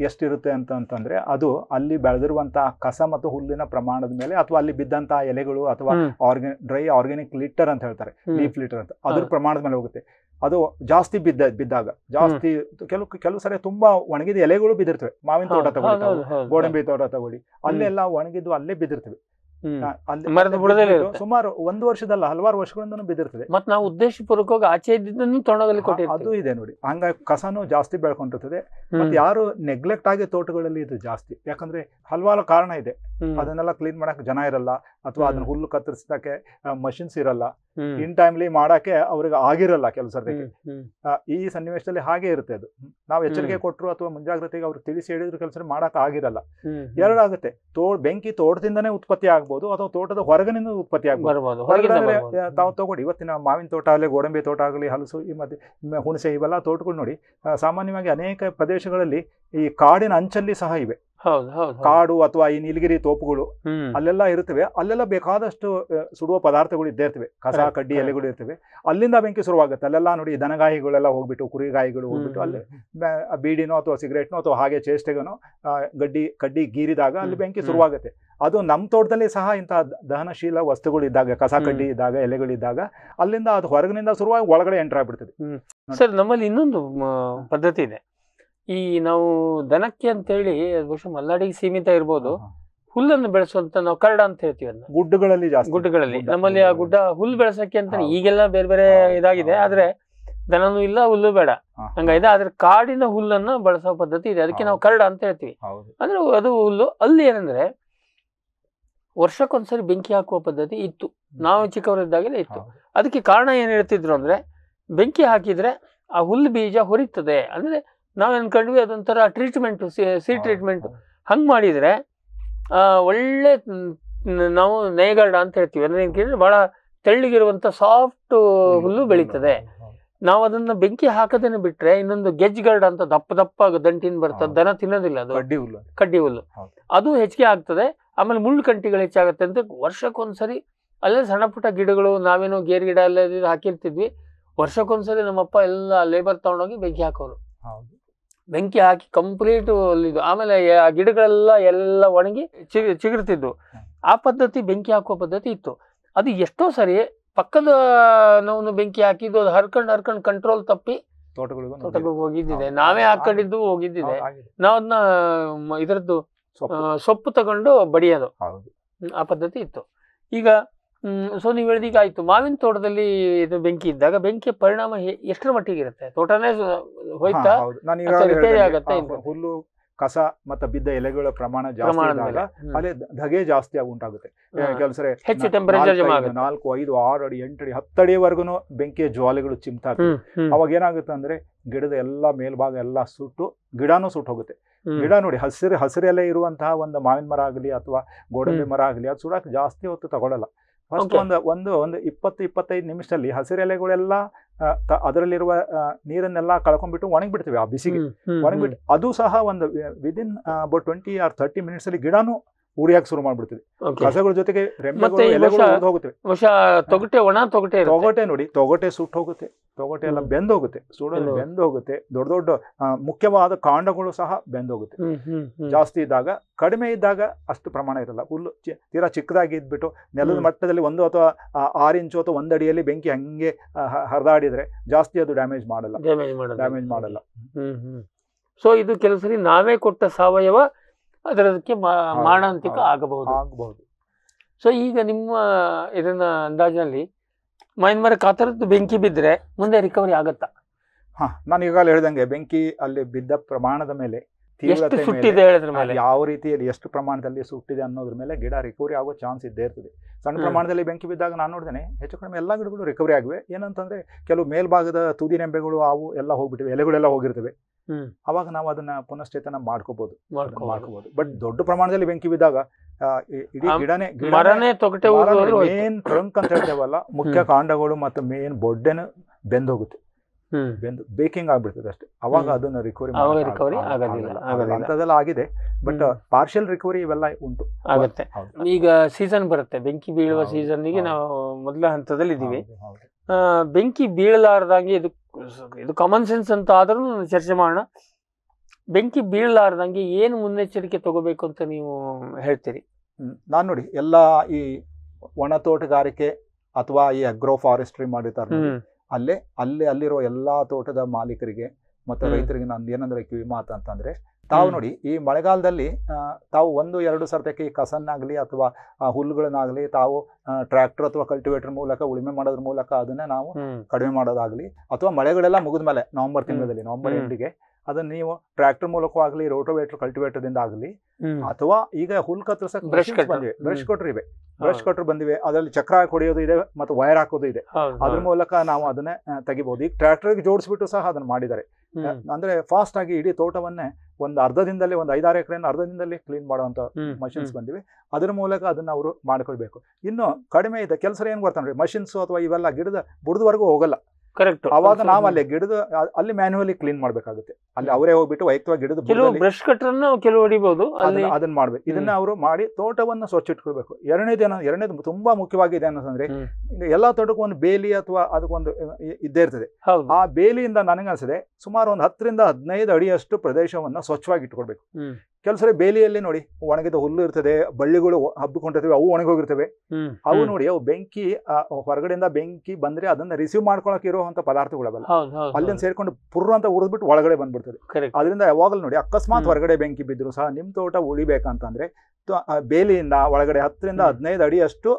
C: ಎಷ್ಟಿರುತ್ತೆ ಅಂತ ಅಂತಂದ್ರೆ ಅದು ಅಲ್ಲಿ ಬೆಳೆದಿರುವಂತಹ ಕಸ ಮತ್ತು ಹುಲ್ಲಿನ ಪ್ರಮಾಣದ ಮೇಲೆ ಅಥವಾ ಅಲ್ಲಿ ಬಿದ್ದಂತಹ ಎಲೆಗಳು ಅಥವಾ ಆರ್ಗನ್ ಡ್ರೈ ಆರ್ಗ್ಯಾನಿಕ್ ಲಿಟರ್ ಅಂತ ಹೇಳ್ತಾರೆ. ಲೀಫ್ ಲೀಟರ್ ಅಂತ. ಅದ್ರ ಪ್ರಮಾಣದ ಮೇಲೆ ಹೋಗುತ್ತೆ. ಅದು ಜಾಸ್ತಿ ಬಿದ್ದ ಬಿದ್ದಾಗ ಜಾಸ್ತಿ ಕೆಲವು ಕೆಲವು ಸರಿ ತುಂಬಾ ಒಣಗಿದ ಎಲೆಗಳು ಬಿದ್ದಿರ್ತವೆ. ಮಾವಿನ ತೋಟ ತಗೊಳ್ಳಿ. ಗೋಡಂಬಿ ತೋಟ ತಗೊಳ್ಳಿ. ಅಲ್ಲೆಲ್ಲ ಒಣಗಿದ್ದು ಅಲ್ಲೇ ಬಿದ್ದಿರ್ತವೆ. ಸುಮಾರು ಒಂದು ವರ್ಷದಲ್ಲ ಹಲವಾರು ವರ್ಷಗಳಿಂದ ಬಿದ್ದಿರ್ತದೆ.
B: ಮತ್ತೆ ನಾವು ಉದ್ದೇಶಪೂರ್ವಕವಾಗಿ ಆಚೆ ಇದ್ದಿದ್ದನ್ನು ತೊಣದಲ್ಲಿ
C: ಆ- ಅದು ಇದೆ ನೋಡಿ. ಹಂಗಾಗಿ ಕಸನೂ ಜಾಸ್ತಿ ಬೆಳ್ಕೊಂಡಿರ್ತದೆ. ಮತ್ತೆ ಯಾರು ನೆಗ್ಲೆಕ್ಟ್ ಆಗಿ ತೋಟಗಳಲ್ಲಿ ಇದು ಜಾಸ್ತಿ. ಯಾಕಂದ್ರೆ ಹಲವಾರು ಕಾರಣ ಇದೆ. ಅದನ್ನೆಲ್ಲ ಕ್ಲೀನ್ ಮಾಡಕ್ ಜನ ಇರಲ್ಲ. ಅಥವಾ ಅದನ್ನ ಹುಲ್ಲು ಕತ್ತರಿಸಕ್ಕೆ ಮಷಿನ್ಸ್ ಇರಲ್ಲ. ಇನ್ ಟೈಮ್ಲಿ ಮಾಡಕ್ಕೆ ಅವ್ರಿಗೆ ಆಗಿರಲ್ಲ ಕೆಲಸದಕ್ಕೆ. ಈ ಸನ್ನಿವೇಶದಲ್ಲಿ ಹಾಗೆ ಇರುತ್ತೆ ಅದು. ನಾವು ಎಚ್ಚರಿಕೆ. ಕೊಟ್ಟರು ಅಥವಾ ಮುಂಜಾಗ್ರತೆಗೆ ಅವ್ರು ತಿಳಿಸಿ ಹೇಳಿದ್ರು ಕೆಲಸ ಮಾಡಕ್ ಆಗಿರಲ್ಲ. ಎರಡಾಗುತ್ತೆ. ತೋ ಬೆಂಕಿ ತೋಟದಿಂದನೇ ಉತ್ಪತ್ತಿ ಆಗ್ಬೋದು ಅಥವಾ ತೋಟದ ಹೊರಗಿನಿಂದ ಉತ್ಪತ್ತಿ ಆಗ್ಬೋದು. ಹೊರಗಡೆ ತಾವು ತಗೊಳ್ಳಿ ಇವತ್ತಿನ ಮಾವಿನ ತೋಟ ಆಗಲಿ ಗೋಡಂಬಿ ತೋಟ ಆಗಲಿ ಹಲಸು ಈ ಮತ್ತೆ ಹುಣಸೆ ಇವೆಲ್ಲ ತೋಟಗಳು ನೋಡಿ ಸಾಮಾನ್ಯವಾಗಿ ಅನೇಕ ಪ್ರದೇಶಗಳಲ್ಲಿ ಈ ಕಾಡಿನ ಅಂಚಲ್ಲಿ ಸಹ ಇವೆ. ಕಾಡು ಅಥವಾ ಈ ನೀಲಗಿರಿ ತೋಪುಗಳು. ಅಲ್ಲೆಲ್ಲ ಇರುತ್ತವೆ. ಅಲ್ಲೆಲ್ಲ ಬೇಕಾದಷ್ಟು ಸುಡುವ ಪದಾರ್ಥಗಳು ಇದ್ದೇ ಇರ್ತವೆ. ಕಸ ಕಡ್ಡಿ. ಎಲೆಗಳು ಇರ್ತವೆ. ಅಲ್ಲಿಂದ ಬೆಂಕಿ ಶುರುವಾಗುತ್ತೆ. ಅಲ್ಲೆಲ್ಲ ನೋಡಿ ದನಗಾಯಿಗಳೆಲ್ಲ ಹೋಗ್ಬಿಟ್ಟು ಕುರಿಗಾಯಿಗಳು ಹೋಗ್ಬಿಟ್ಟು ಅಲ್ಲಿ ಬೀಡಿನೋ ಅಥವಾ ಸಿಗರೇಟ್ನೋ ಅಥವಾ ಹಾಗೆ ಚೇಷ್ಟೆಗನೋ ಗಡ್ಡಿ ಕಡ್ಡಿ ಗೀರಿದಾಗ ಅಲ್ಲಿ ಬೆಂಕಿ. ಶುರುವಾಗುತ್ತೆ. ಅದು ನಮ್ಮ ತೋಟದಲ್ಲಿ ಸಹ ಇಂತಹ ದಹನಶೀಲ ವಸ್ತುಗಳು ಇದ್ದಾಗ ಕಸ. ಕಡ್ಡಿ ಇದ್ದಾಗ ಎಲೆಗಳಿದ್ದಾಗ ಅಲ್ಲಿಂದ ಅದು ಹೊರಗಿನಿಂದ ಶುರುವಾಗಿ ಒಳಗಡೆ ಎಂಟರ್ ಆಗ್ಬಿಡ್ತದೆ.
B: ಸರ್ ನಮ್ಮಲ್ಲಿ ಇನ್ನೊಂದು ಪದ್ಧತಿ ಇದೆ. ಈ ನಾವು ದನಕ್ಕೆ ಅಂತೇಳಿ ಬಹುಶಃ ಮಲ್ನಾಡಿಗೆ ಸೀಮಿತ ಇರ್ಬೋದು. ಹುಲ್ಲನ್ನು ಬೆಳೆಸುವಂತ ನಾವು ಕರಡ ಅಂತ ಹೇಳ್ತೀವಿ ಅದನ್ನ.
C: ಗುಡ್ಡಗಳಲ್ಲಿ ಜಾಸ್ತಿ.
B: ಗುಡ್ಡಗಳಲ್ಲಿ. ನಮ್ಮಲ್ಲಿ ಆ ಗುಡ್ಡ ಹುಲ್ಲು ಬೆಳೆಸಕ್ಕೆ ಅಂತ. ಈಗೆಲ್ಲ ಬೇರೆ ಬೇರೆ ಇದಾಗಿದೆ. ಆದ್ರೆ ದನನೂ ಇಲ್ಲ ಹುಲ್ಲು ಬೇಡ. ಹಂಗಾಗಿದೆ ಆದ್ರೆ ಕಾಡಿನ ಹುಲ್ಲನ್ನ ಬಳಸೋ ಪದ್ಧತಿ ಇದೆ. ಅದಕ್ಕೆ ನಾವು. ಕರಡ ಅಂತ ಹೇಳ್ತೀವಿ. ಅಂದ್ರೆ ಅದು ಹುಲ್ಲು ಅಲ್ಲಿ ಏನಂದ್ರೆ ವರ್ಷಕ್ಕೊಂದ್ಸರಿ ಬೆಂಕಿ ಹಾಕುವ ಪದ್ಧತಿ ಇತ್ತು. ನಾವು ಚಿಕ್ಕವರಿದ್ದಾಗಲೇ ಇತ್ತು. ಅದಕ್ಕೆ ಕಾರಣ ಏನ್ ಹೇಳ್ತಿದ್ರು ಅಂದ್ರೆ ಬೆಂಕಿ ಹಾಕಿದ್ರೆ ಆ ಹುಲ್ಲು ಬೀಜ ಹೊರಿತದೆ. ಅಂದ್ರೆ ನಾವ್ ಅನ್ಕೊಂಡ್ವಿ ಅದೊಂಥರ ಟ್ರೀಟ್ಮೆಂಟು ಸಿ ಟ್ರೀಟ್ಮೆಂಟು ಹಂಗೆ ಮಾಡಿದರೆ ಒಳ್ಳೆ ನಾವು ನೈಗಾರ್ಡ ಅಂತ ಹೇಳ್ತೀವಿ. ಅಂದರೆ ಏನು ಕೇಳಿದ್ರೆ ಭಾಳ ತೆಳ್ಳಗಿರುವಂಥ ಸಾಫ್ಟ್ ಹುಲ್ಲು ಬೆಳೀತದೆ. ನಾವು ಅದನ್ನ ಬೆಂಕಿ ಹಾಕದೇನೆ ಬಿಟ್ರೆ ಇನ್ನೊಂದು ಗೆಜ್ ಗಾರ್ಡ್ ಅಂತ ದಪ್ಪ ದಪ್ಪ ದಂಟಿನ ಬರ್ತದೆ. ದನ ತಿನ್ನೋದಿಲ್ಲ ಅದು.
C: ಕಡ್ಡಿ ಹುಲ್ಲು
B: ಕಡ್ಡಿ ಹುಲ್ಲು. ಅದು ಹೆಚ್ಚಿಗೆ ಆಗ್ತದೆ. ಆಮೇಲೆ ಮುಳ್ಳು ಕಂಟಿಗಳು ಹೆಚ್ಚಾಗುತ್ತೆ ಅಂತ ವರ್ಷಕ್ಕೊಂದ್ಸರಿ ಅಲ್ಲೇ ಸಣ್ಣ ಪುಟ್ಟ ಗಿಡಗಳು ನಾವೇನೋ ಗೇರ್ ಗಿಡ ಎಲ್ಲ ಇದು ಹಾಕಿರ್ತಿದ್ವಿ. ವರ್ಷಕ್ಕೊಂದ್ಸರಿ ನಮ್ಮಪ್ಪ ಎಲ್ಲ ಲೇಬರ್ ತಗೊಂಡೋಗಿ ಬೆಂಕಿ ಹಾಕೋರು.
C: ಹೌದು.
B: ಬೆಂಕಿ ಹಾಕಿ ಕಂಪ್ಲೀಟ್ ಇದು. ಆಮೇಲೆ ಆ ಗಿಡಗಳೆಲ್ಲ ಎಲ್ಲ ಒಣಗಿ ಚಿ ಚಿಗುರ್ತಿದ್ವು. ಆ ಪದ್ಧತಿ ಬೆಂಕಿ ಹಾಕುವ ಪದ್ಧತಿ ಇತ್ತು. ಅದು ಎಷ್ಟೋ ಸರಿ ಪಕ್ಕದ ನಾವು ಬೆಂಕಿ ಹಾಕಿದ್ದು ಅದು ಹರ್ಕೊಂಡು ಹರ್ಕೊಂಡು ಕಂಟ್ರೋಲ್ ತಪ್ಪಿ
C: ತೋಟಗಳಿಗೂ
B: ತೋಟಗಳಿಗೆ ಹೋಗಿದ್ದಿದೆ. ನಾವೇ. ಹಾಕೊಂಡಿದ್ದು ಹೋಗಿದ್ದಿದೆ. ನಾವು ಅದನ್ನ ಇದರದ್ದು
C: ಸೊಪ್ಪು.
B: ತಗೊಂಡು ಬಡಿಯೋದು. ಆ ಪದ್ಧತಿ ಇತ್ತು. ಈಗ ಸೊ ನೀವು ಹೇಳಿದೀಗ ಆಯಿತು. ಮಾವಿನ ತೋಟದಲ್ಲಿ ಇದು ಬೆಂಕಿ ಇದ್ದಾಗ ಬೆಂಕಿಯ ಪರಿಣಾಮ ಎಷ್ಟರ ಮಟ್ಟಿಗೆ ಇರುತ್ತೆ? ತೋಟನೇ ಹೋಯ್ತಾ? ಆಗತ್ತಾ?
C: ಹುಲ್ಲು ಕಸ ಮತ್ತೆ ಬಿದ್ದ ಎಲೆಗಳ ಪ್ರಮಾಣ ಜಾಸ್ತಿ ಅಲ್ಲಿ ಧಗೆ ಜಾಸ್ತಿ ಆಗಿ ಉಂಟಾಗುತ್ತೆ.
B: ಹಾ.
C: ಕೆಲವು ಸರಿ
B: ಹೆಚ್ಚು ಟೆಂಪರೇಚರ್
C: ನಾಲ್ಕು ಐದು, ಆರು ಅಡಿ ಎಂಟು ಅಡಿ ಹತ್ತಡಿವರೆಗೂ ಬೆಂಕಿಯ ಜ್ವಾಲೆಗಳು ಚಿಮ್ತಾ ಅವಾಗ ಏನಾಗುತ್ತೆ ಅಂದ್ರೆ ಗಿಡದ ಎಲ್ಲ ಮೇಲ್ಭಾಗ ಎಲ್ಲ ಸುಟ್ಟು ಗಿಡನೂ ಸುಟ್ಟು ಹೋಗುತ್ತೆ ಗಿಡ ನೋಡಿ ಹಸಿರು ಹಸಿರೆಲೆ ಇರುವಂತಹ ಒಂದು ಮಾವಿನ ಮರ ಆಗಲಿ ಅಥವಾ ಗೋಡಂಬಿ ಮರ ಆಗಲಿ ಅದು ಸುಡಕ್ಕೆ ಜಾಸ್ತಿ ಹೊತ್ತು ತಗೊಳ್ಳಲ್ಲ ಫಸ್ಟ್. ಒಂದು ಒಂದು ಒಂದು ಇಪ್ಪತ್ತು ಇಪ್ಪತ್ತೈದು ನಿಮಿಷದಲ್ಲಿ ಹಸಿರೆಲೆಗಳೆಲ್ಲ ಅದರಲ್ಲಿರುವ ನೀರನ್ನೆಲ್ಲ ಕಳ್ಕೊಂಡ್ಬಿಟ್ಟು ಒಣಗಿಬಿಡ್ತೀವಿ ಆ ಬಿಸಿಗೆ ಒಣಗಿಬಿಟ್ಟು ಅದು ಸಹ ಒಂದು within about twenty or thirty minutes ಅಲ್ಲಿ ಗಿಡನೂ ಉರಿಯಕ್ಕೆ ಶುರು ಮಾಡ್ಬಿಡ್ತೀವಿ. ಕಸಗಳ ಜೊತೆಗೆ
B: ಬಹುಶಃ ತೊಗಟೆ ಒಣ ತೊಗಟೆ
C: ತೊಗಟೆ ನೋಡಿ ತೊಗಟೆ ಸುಟ್ಟು ಹೋಗುತ್ತೆ. ತೊಗಟೆ ಎಲ್ಲ ಬೆಂದ ಹೋಗುತ್ತೆ. ಸುಡೋದು
B: ಬೆಂದ ಹೋಗುತ್ತೆ.
C: ದೊಡ್ಡ ದೊಡ್ಡ ಮುಖ್ಯವಾದ ಕಾಂಡಗಳು ಸಹ ಬೆಂದ ಹೋಗುತ್ತೆ. ಜಾಸ್ತಿ ಇದ್ದಾಗ ಕಡಿಮೆ ಇದ್ದಾಗ ಅಷ್ಟು ಪ್ರಮಾಣ ಇರಲ್ಲ. ಹುಲ್ಲು ತೀರಾ ಚಿಕ್ಕದಾಗಿ ಇದ್ಬಿಟ್ಟು ನೆಲದ ಮಟ್ಟದಲ್ಲಿ ಒಂದು ಅಥವಾ ಆರು ಇಂಚು ಅಥವಾ ಒಂದು ಅಡಿಯಲ್ಲಿ ಬೆಂಕಿ ಹಂಗೆ ಹರಿದಾಡಿದ್ರೆ ಜಾಸ್ತಿ ಅದು ಡ್ಯಾಮೇಜ್ ಮಾಡಲ್ಲ.
B: ಡ್ಯಾಮೇಜ್
C: ಮಾಡಲ್ಲ.
B: ಹ್ಮ್ ಹ್ಮ್. ಸೊ ಇದು ಕೆಲಸರಿ ಸರಿ ನಾವೇ ಕೊಟ್ಟ ಸಾವಯವ ಅದರದಕ್ಕೆ ಮಾರಣಾಂತಿಕ ಆಗಬಹುದು.
C: ಆಗಬಹುದು.
B: ಸೊ ಈಗ ನಿಮ್ಮ ಇದನ್ನ ಅಂದಾಜಿನಲ್ಲಿ ಮೈನ್ಮರ ಕಾತರದ್ದು ಬೆಂಕಿ ಬಿದ್ದರೆ ಮುಂದೆ ರಿಕವರಿ ಆಗತ್ತಾ?
C: ಹಾ ನಾನು ಈಗಾಗಲೇ ಹೇಳ್ದಂಗೆ ಬೆಂಕಿ ಅಲ್ಲಿ ಬಿದ್ದ ಪ್ರಮಾಣದ ಮೇಲೆ ತೀವ್ರತೆ ಮೇಲೆ
B: ಸುಟ್ಟಿದೆ ಹೇಳಿದ್ರ ಮೇಲೆ?
C: ಯಾವ ರೀತಿಯಲ್ಲಿ ಎಷ್ಟು ಪ್ರಮಾಣದಲ್ಲಿ ಸುಟ್ಟಿದೆ ಅನ್ನೋದ್ರ ಮೇಲೆ ಗಿಡ ರಿಕವರಿ ಆಗೋ ಚಾನ್ಸ್ ಇದ್ದೇ ಇರ್ತದೆ. ಸಣ್ಣ ಪ್ರಮಾಣದಲ್ಲಿ ಬೆಂಕಿ ಬಿದ್ದಾಗ ನಾನು ನೋಡ್ದೇನೆ ಹೆಚ್ಚು ಕಡಿಮೆ ಎಲ್ಲ ಗಿಡಗಳು ರಿಕವರಿ ಆಗಿವೆ. ಏನಂತಂದ್ರೆ ಕೆಲವು ಮೇಲ್ಭಾಗದ ತುದಿ ನೆಂಬೆಗಳು ಅವು ಎಲ್ಲ ಹೋಗ್ಬಿಟ್ಟಿವೆ ಎಲೆಗಳೆಲ್ಲ ಹೋಗಿರ್ತವೆ. ಅವಾಗ ನಾವು ಅದನ್ನ ಪುನಶ್ಚೇತನ ಮಾಡ್ಕೋಬಹುದು
B: ಮಾಡ್ಕೋಬಹುದು
C: ಬಟ್ ದೊಡ್ಡ ಪ್ರಮಾಣದಲ್ಲಿ ಬೆಂಕಿ ಬಿದ್ದಾಗ ಇಡೀ ಗಿಡನೇ. ಮೇನ್ ಟ್ರಂಕ್ ಅಂತ ಹೇಳ್ತೇವಲ್ಲ ಮುಖ್ಯ ಕಾಂಡಗಳು ಮತ್ತು ಮೇನ್ ಬೊಡ್ಡೆನ ಬೆಂದೋಗುತ್ತೆ.
B: ಹೋಗುತ್ತೆ
C: ಬೆಂದು ಬೇಕಿಂಗ್ ಆಗ್ಬಿಡ್ತದೆ ಅಷ್ಟೇ. ಅವಾಗ ಅದನ್ನ ರಿಕವರಿ
B: ರಿಕವರಿ.
C: ಅಂತದೆಲ್ಲ ಆಗಿದೆ. ಬಟ್
B: ಪಾರ್ಶಿಯಲ್
C: ಪಾರ್ಷಿಯಲ್ ರಿಕವರಿ ಇವೆಲ್ಲ ಉಂಟು.
B: ಆಗುತ್ತೆ. ಈಗ ಸೀಸನ್ ಬರುತ್ತೆ. ಬೆಂಕಿ ಬೀಳುವ
C: ಸೀಸನ್ಗೆ
B: ಸೀಸನ್ನಿಗೆ ನಾವು ಮೊದಲ ಹಂತದಲ್ಲಿ ಇದ್ದೀವಿ. ಆ, ಬೆಂಕಿ ಬೀಳಲಾರ್ದಂಗೆ ಇದು ಇದು ಕಾಮನ್ ಸೆನ್ಸ್ ಅಂತ ಆದ್ರೂ ಚರ್ಚೆ ಮಾಡೋಣ. ಬೆಂಕಿ ಬೀಳಲಾರ್ದಂಗೆ ಏನು ಮುನ್ನೆಚ್ಚರಿಕೆ ತಗೋಬೇಕು ಅಂತ ನೀವು ಹೇಳ್ತೀರಿ?
C: ನಾನು ನೋಡಿ ಎಲ್ಲ ಈ ಒಣ ತೋಟಗಾರಿಕೆ ಅಥವಾ ಈ ಅಗ್ರೋ ಫಾರೆಸ್ಟ್ರಿ ಮಾಡಿರ್ತಾರೆ ಅಲ್ಲೇ ಅಲ್ಲಿ ಅಲ್ಲಿರೋ ಎಲ್ಲಾ ತೋಟದ ಮಾಲೀಕರಿಗೆ ಮತ್ತೆ ರೈತರಿಗೆ ನಾನು ಏನಂದ್ರೆ ಕಿವಿ ಮಾತು ಅಂತಂದ್ರೆ ತಾವು ನೋಡಿ ಈ ಮಳೆಗಾಲದಲ್ಲಿ ತಾವು ಒಂದು ಎರಡು ಸರ್ತಕ್ಕೆ ಈ ಕಸನ್ನಾಗ್ಲಿ ಅಥವಾ ಹುಲ್ಲುಗಳನ್ನಾಗಲಿ ತಾವು ಟ್ರ್ಯಾಕ್ಟರ್ ಅಥವಾ ಕಲ್ಟಿವೇಟರ್ ಮೂಲಕ ಉಳುಮೆ ಮಾಡೋದ್ರ ಮೂಲಕ ಅದನ್ನ ನಾವು ಕಡಿಮೆ ಮಾಡೋದಾಗ್ಲಿ ಅಥವಾ ಮಳೆಗಳೆಲ್ಲ ಮುಗಿದ ಮೇಲೆ ನವೆಂಬರ್. ತಿಂಗಳಲ್ಲಿ ನವೆಂಬರ್. ಎಂಡಿಗೆ ಅದನ್ನ ನೀವು ಟ್ರ್ಯಾಕ್ಟರ್ ಮೂಲಕವಾಗಲಿ ರೋಟೋವೇಟರ್ ಕಲ್ಟಿವೇಟರ್ದಿಂದ ಆಗಲಿ ಅಥವಾ ಈಗ ಹುಲ್ ಕತ್ತರಿಸಕ್
B: ಬ್ರಷ್
C: ಬಂದಿವೆ ಬ್ರಷ್
B: ಹ್ಮ್.
C: ಇವೆ. ಬ್ರಷ್ ಕೊಟ್ರು ಬಂದಿವೆ ಅದರಲ್ಲಿ ಚಕ್ರ ಹೊಡೆಯೋದು ಇದೆ ಮತ್ತು ವೈರ್ ಹಾಕೋದು ಇದೆ. ಅದ್ರ ಮೂಲಕ ನಾವು ಅದನ್ನ ತೆಗಿಬಹುದು ಈಗ ಟ್ರ್ಯಾಕ್ಟರ್ಗೆ ಜೋಡಿಸ್ಬಿಟ್ಟು ಸಹ ಅದನ್ನ ಮಾಡಿದ್ದಾರೆ. ಅಂದ್ರೆ ಫಾಸ್ಟ್ ಆಗಿ ಇಡೀ ತೋಟವನ್ನೇ ಒಂದು ಅರ್ಧ ದಿನದಲ್ಲಿ ಒಂದು ಐದಾರು ಎಕರೆಯನ್ನು ಅರ್ಧ ದಿನದಲ್ಲಿ ಕ್ಲೀನ್ ಮಾಡುವಂತ ಮಷಿನ್ಸ್. ಬಂದಿವೆ. ಅದರ ಮೂಲಕ ಅದನ್ನ ಅವರು ಮಾಡ್ಕೊಳ್ಬೇಕು. ಇನ್ನು ಕಡಿಮೆ ಇದೆ ಕೆಲಸ ಏನ್ ಗೊತ್ತಂದ್ರೆ ಮಷಿನ್ಸ್ ಅಥವಾ ಇವೆಲ್ಲ ಗಿಡದ ಬುಡದವರೆಗೂ ಹೋಗಲ್ಲ.
B: ಕರೆಕ್ಟ್
C: ಅವಾಗ ನಾವು ಅಲ್ಲಿ ಗಿಡದ ಅಲ್ಲಿ ಮ್ಯಾನ್ಯುವಲಿ ಕ್ಲೀನ್ ಮಾಡ್ಬೇಕಾಗುತ್ತೆ. ಅಲ್ಲಿ ಅವರೇ ಹೋಗ್ಬಿಟ್ಟು ವೈಯಕ್ತಿಕವಾಗಿ ಗಿಡದ
B: ಕೆಲವು ಬ್ರಷ್ ಕಟ್ರನ್ನ ಕೆಲವು ಹೊಡಿಬಹುದು
C: ಅದನ್ನ ಮಾಡ್ಬೇಕು. ಇದನ್ನ ಅವರು ಮಾಡಿ ತೋಟವನ್ನ ಸ್ವಚ್ಛ ಇಟ್ಕೊಳ್ಬೇಕು ಎರಡನೇದು ತುಂಬಾ ಮುಖ್ಯವಾಗಿದೆ ಅನ್ನೋದಂದ್ರೆ ಎಲ್ಲಾ ತೋಟಕ್ಕೂ ಒಂದು ಬೇಲಿ ಅಥವಾ ಅದಕ್ಕೊಂದು ಇದ್ದೇ ಇರ್ತದೆ. ಆ ಬೇಲಿಯಿಂದ ನನಗನ್ಸಿದೆ ಸುಮಾರು ಒಂದು ಹತ್ತರಿಂದ ಹದಿನೈದು ಅಡಿಯಷ್ಟು ಪ್ರದೇಶವನ್ನ ಸ್ವಚ್ಛವಾಗಿ ಇಟ್ಕೊಳ್ಬೇಕು. ಕೆಲಸರಿ ಬೇಲಿಯಲ್ಲಿ ನೋಡಿ ಒಣಗಿದ ಹುಲ್ಲು ಇರ್ತದೆ ಬಳ್ಳಿಗಳು ಹಬ್ಬಿಕೊಂಡಿರ್ತವೆ ಅವು ಒಣಗೋಗಿರ್ತವೆ. ಅವು ನೋಡಿ ಅವು ಬೆಂಕಿ ಹೊರಗಡೆಯಿಂದ ಬೆಂಕಿ ಬಂದ್ರೆ ಅದನ್ನ ರಿಸೀವ್ ಮಾಡ್ಕೊಳಕ್ ಇರುವಂತ ಪದಾರ್ಥಗಳವಲ್ಲ. ಅಲ್ಲಿಂದ ಸೇರ್ಕೊಂಡು ಪುರ್ರ ಅಂತ ಉರಿದ್ಬಿಟ್ಟು ಒಳಗಡೆ ಬಂದ್ಬಿಡ್ತದೆ. ಅದರಿಂದ ಯಾವಾಗಲೂ ನೋಡಿ ಅಕಸ್ಮಾತ್ ಹೊರಗಡೆ ಬೆಂಕಿ ಬಿದ್ರು ಸಹ ನಿಮ್ ತೋಟ ಉಳಿಬೇಕಂತಂದ್ರೆ ಬೇಲಿಯಿಂದ ಒಳಗಡೆ ಹತ್ತರಿಂದ. ಹದಿನೈದು ಅಡಿಯಷ್ಟು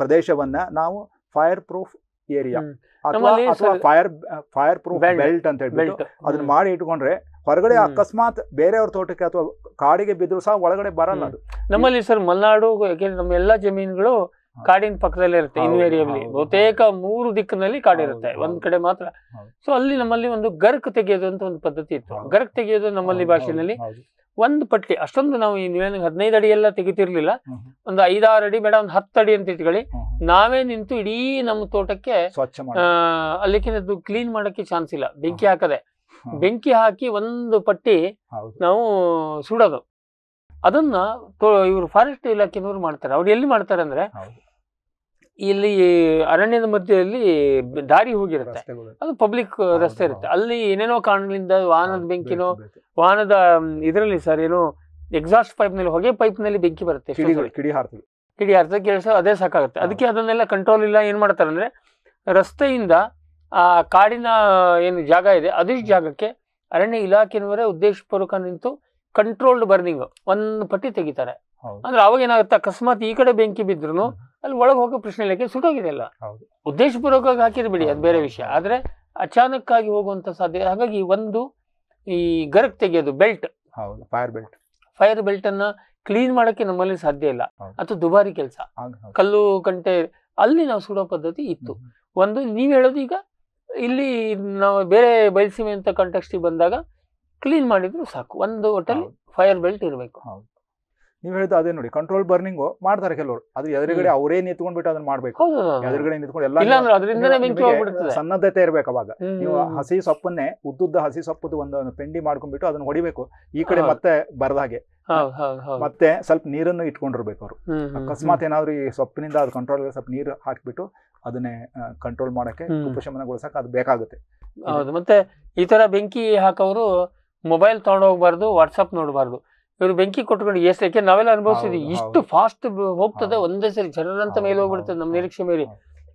C: ಪ್ರದೇಶವನ್ನ ನಾವು ಫೈರ್ ಪ್ರೂಫ್ ಏರಿಯಾ ಅಥವಾ
B: ನಮ್ಮಲ್ಲಿ
C: ಅಥವಾ
B: sir-
C: fire fire proof.
B: Belt
C: ಅಂತ ಹೇಳ್ಬಿಟ್ಟು ಅದನ್ನ ಮಾಡಿ ಇಟ್ಕೊಂಡ್ರೆ ಹೊರಗಡೆ. ಅಕಸ್ಮಾತ್ ಬೇರೆಯವ್ರ ತೋಟಕ್ಕೆ ಅಥವಾ ಕಾಡಿಗೆ ಬಿದ್ರು ಸಹ ಒಳಗಡೆ ಬರಲ್ಲ ಅದು.
B: ನಮ್ಮಲ್ಲಿ ಸರ್ ಮಲೆನಾಡು ಯಾಕೆಂದ್ರೆ ನಮ್ಮ ಎಲ್ಲಾ ಜಮೀನುಗಳು ಕಾಡಿನ ಪಕ್ಕದಲ್ಲೇ ಇರುತ್ತೆ ಇನ್ವೇರಿಯಬ್ಲಿ ಬಹುತೇಕ ಮೂರು ದಿಕ್ಕಿನಲ್ಲಿ ಕಾಡಿರುತ್ತೆ ಒಂದ್ ಕಡೆ ಮಾತ್ರ. ಸೊ ಅಲ್ಲಿ ನಮ್ಮಲ್ಲಿ ಒಂದು ಗರ್ಕ್ ತೆಗೆಯೋದು ಅಂತ ಒಂದು ಪದ್ಧತಿ ಇತ್ತು. ಗರ್ಕ್ ತೆಗೆಯೋದು ನಮ್ಮಲ್ಲಿ ಭಾಷೆನಲ್ಲಿ ಒಂದು ಪಟ್ಟಿ ಅಷ್ಟೊಂದು ನಾವು ಈ ನೀವೇನು ಹದಿನೈದು ಅಡಿ ಎಲ್ಲ ತೆಗಿತಿರ್ಲಿಲ್ಲ. ಒಂದು ಐದಾರು ಅಡಿ ಬೇಡ ಒಂದು ಹತ್ತು ಅಡಿ ಅಂತ ಇಟ್ಕೊಳ್ಳಿ. ನಾವೇ ನಿಂತು ಇಡೀ ನಮ್ಮ ತೋಟಕ್ಕೆ
C: ಸ್ವಚ್ಛ
B: ಅದು ಕ್ಲೀನ್ ಮಾಡಕ್ಕೆ ಚಾನ್ಸ್ ಇಲ್ಲ. ಬೆಂಕಿ ಹಾಕದೆ. ಬೆಂಕಿ ಹಾಕಿ ಒಂದು ಪಟ್ಟಿ ನಾವು ಸುಡೋದು. ಅದನ್ನ ಇವರು ಫಾರೆಸ್ಟ್ ಇಲಾಖೆನವ್ರು ಮಾಡ್ತಾರೆ. ಅವ್ರು ಎಲ್ಲಿ ಮಾಡ್ತಾರೆ ಅಂದ್ರೆ. ಇಲ್ಲಿ ಅರಣ್ಯದ ಮಧ್ಯದಲ್ಲಿ ದಾರಿ ಹೋಗಿರುತ್ತೆ. ಅದು ಪಬ್ಲಿಕ್ ರಸ್ತೆ ಇರುತ್ತೆ. ಅಲ್ಲಿ ಏನೇನೋ ಕಾರಣಗಳಿಂದ ವಾಹನದ ಬೆಂಕಿನೋ. ವಾಹನದ ಇದರಲ್ಲಿ ಸರ್ ಏನೋ ಎಕ್ಸಾಸ್ಟ್ ಪೈಪ್ನಲ್ಲಿ ಹೊಗೆ ಪೈಪ್ನಲ್ಲಿ ಬೆಂಕಿ ಬರುತ್ತೆ
C: ಕಿಡಿ ಹಾರ್ತದೆ
B: ಕಿಡಿ ಕೆಲಸ ಅದೇ ಸಾಕಾಗುತ್ತೆ. ಅದಕ್ಕೆ ಅದನ್ನೆಲ್ಲ ಕಂಟ್ರೋಲ್ ಇಲ್ಲ ಏನ್ ಮಾಡ್ತಾರೆ ಅಂದ್ರೆ ರಸ್ತೆಯಿಂದ ಆ ಕಾಡಿನ ಏನು ಜಾಗ ಇದೆ ಅದಿಷ್ಟು ಜಾಗಕ್ಕೆ ಅರಣ್ಯ ಇಲಾಖೆನವರೇ ಉದ್ದೇಶಪೂರ್ವಕ ನಿಂತು ಕಂಟ್ರೋಲ್ಡ್ ಬರ್ನಿಂಗ್ ಒಂದು ಪಟ್ಟಿ ತೆಗಿತಾರೆ. ಅಂದ್ರೆ ಅವಾಗ ಏನಾಗುತ್ತೆ ಅಕಸ್ಮಾತ್ ಈ ಕಡೆ ಬೆಂಕಿ ಬಿದ್ರು ಅಲ್ಲಿ ಒಳಗೆ ಹೋಗೋ ಪ್ರಶ್ನೆ ಇಲ್ಲಕ್ಕೆ ಯಾಕೆ ಸುಟ್ಟೋಗಿದೆ ಅಲ್ಲ
C: ಹೌದು.
B: ಹಾಕಿದ್ರೆ ಹಾಕಿರ್ಬಿಡಿ ಅದು ಬೇರೆ ವಿಷಯ.
C: ಆದರೆ
B: ಆದ್ರೆ ಅಚಾನಕ್ ಆಗಿ ಹೋಗುವಂತ ಸಾಧ್ಯ ಹಾಗಾಗಿ ಒಂದು ಈ ಗರಕ್ ತೆಗೆಯೋದು ಬೆಲ್ಟ್.
C: ಹೌದು ಫೈರ್ ಬೆಲ್ಟ್.
B: ಫೈರ್ ಬೆಲ್ಟ್ ಅನ್ನ ಕ್ಲೀನ್ ಮಾಡಕ್ಕೆ ನಮ್ಮಲ್ಲಿ ಸಾಧ್ಯ ಇಲ್ಲ.
C: ಅಥವಾ
B: ಅದು ದುಬಾರಿ ಕೆಲಸ. ಕಲ್ಲು ಕಂಟೆ ಅಲ್ಲಿ ನಾವು ಸುಡೋ ಪದ್ಧತಿ ಇತ್ತು. ಒಂದು ನೀವು ಹೇಳೋದು ಈಗ ಇಲ್ಲಿ ನಾವು ಬೇರೆ ಬಯಲ್ಸೀಮೆ ಅಂತ ಕಂಟೆಕ್ಸ್ಟ್ ಬಂದಾಗ ಕ್ಲೀನ್ ಮಾಡಿದ್ರು ಸಾಕು. ಒಂದು ಒಟ್ಟಲ್ಲಿ ಫೈರ್ ಬೆಲ್ಟ್ ಇರಬೇಕು.
C: ನೀವು ಹೇಳಿದ ಅದೇ ನೋಡಿ ಕಂಟ್ರೋಲ್ ಬರ್ನಿಂಗ್ ಮಾಡ್ತಾರೆ ಕೆಲವರು. ಅದ್ರ ಎದುರುಗಡೆ ಅವರೇ ನಿಂತ್ಕೊಂಡ್ಬಿಟ್ಟು ಅದನ್ನ ಮಾಡ್ಬೇಕು. ಎದುರುಗಡೆ ನಿಂತ್ಕೊಂಡು ಎಲ್ಲ ಸನ್ನದ್ಧತೆ ಇರ್ಬೇಕು ಅವಾಗ. ನೀವು ಹಸಿ ಸೊಪ್ಪನ್ನೇ ಉದ್ದುದ್ದ ಹಸಿ ಸೊಪ್ಪದ ಒಂದು ಪೆಂಡಿ ಮಾಡ್ಕೊಂಡ್ಬಿಟ್ಟು ಅದನ್ನ ಹೊಡಿಬೇಕು. ಈ ಕಡೆ ಮತ್ತೆ
B: ಬರದಾಗೆ
C: ಮತ್ತೆ ಸ್ವಲ್ಪ ನೀರನ್ನು ಇಟ್ಕೊಂಡಿರ್ಬೇಕು ಅವರು. ಅಕಸ್ಮಾತ್ ಏನಾದ್ರು ಈ ಸೊಪ್ಪಿನಿಂದ ಅದು ಕಂಟ್ರೋಲ್ ಸ್ವಲ್ಪ ನೀರು ಹಾಕ್ಬಿಟ್ಟು ಅದನ್ನೇ ಕಂಟ್ರೋಲ್ ಮಾಡಕ್ಕೆ
B: ಉಪಶಮನಗೊಳಿಸಕ್
C: ಉಪಶಮನಗೊಳಿಸಕ್ಕೆ ಅದು ಬೇಕಾಗುತ್ತೆ.
B: ಹೌದು ಮತ್ತೆ ಈ ತರ ಬೆಂಕಿ ಹಾಕೋರು ಮೊಬೈಲ್ ತಗೊಂಡು ಹೋಗ್ಬಾರ್ದು ವಾಟ್ಸಪ್ ನೋಡಬಾರ್ದು. ಇವರು ಬೆಂಕಿ ಕೊಟ್ಕೊಂಡು ಎಷ್ಟು ಯಾಕೆ ನಾವೆಲ್ಲ ಅನುಭವಿಸಿದ್ವಿ? ಇಷ್ಟು ಫಾಸ್ಟ್ ಹೋಗ್ತದೆ ಒಂದೇ ಸರಿ
C: ಜನರಂತ
B: ಮೇಲೆ ಹೋಗ್ಬಿಡ್ತದೆ ನಮ್ಮ. ನಿರೀಕ್ಷೆ
C: ಮೇಲೆ.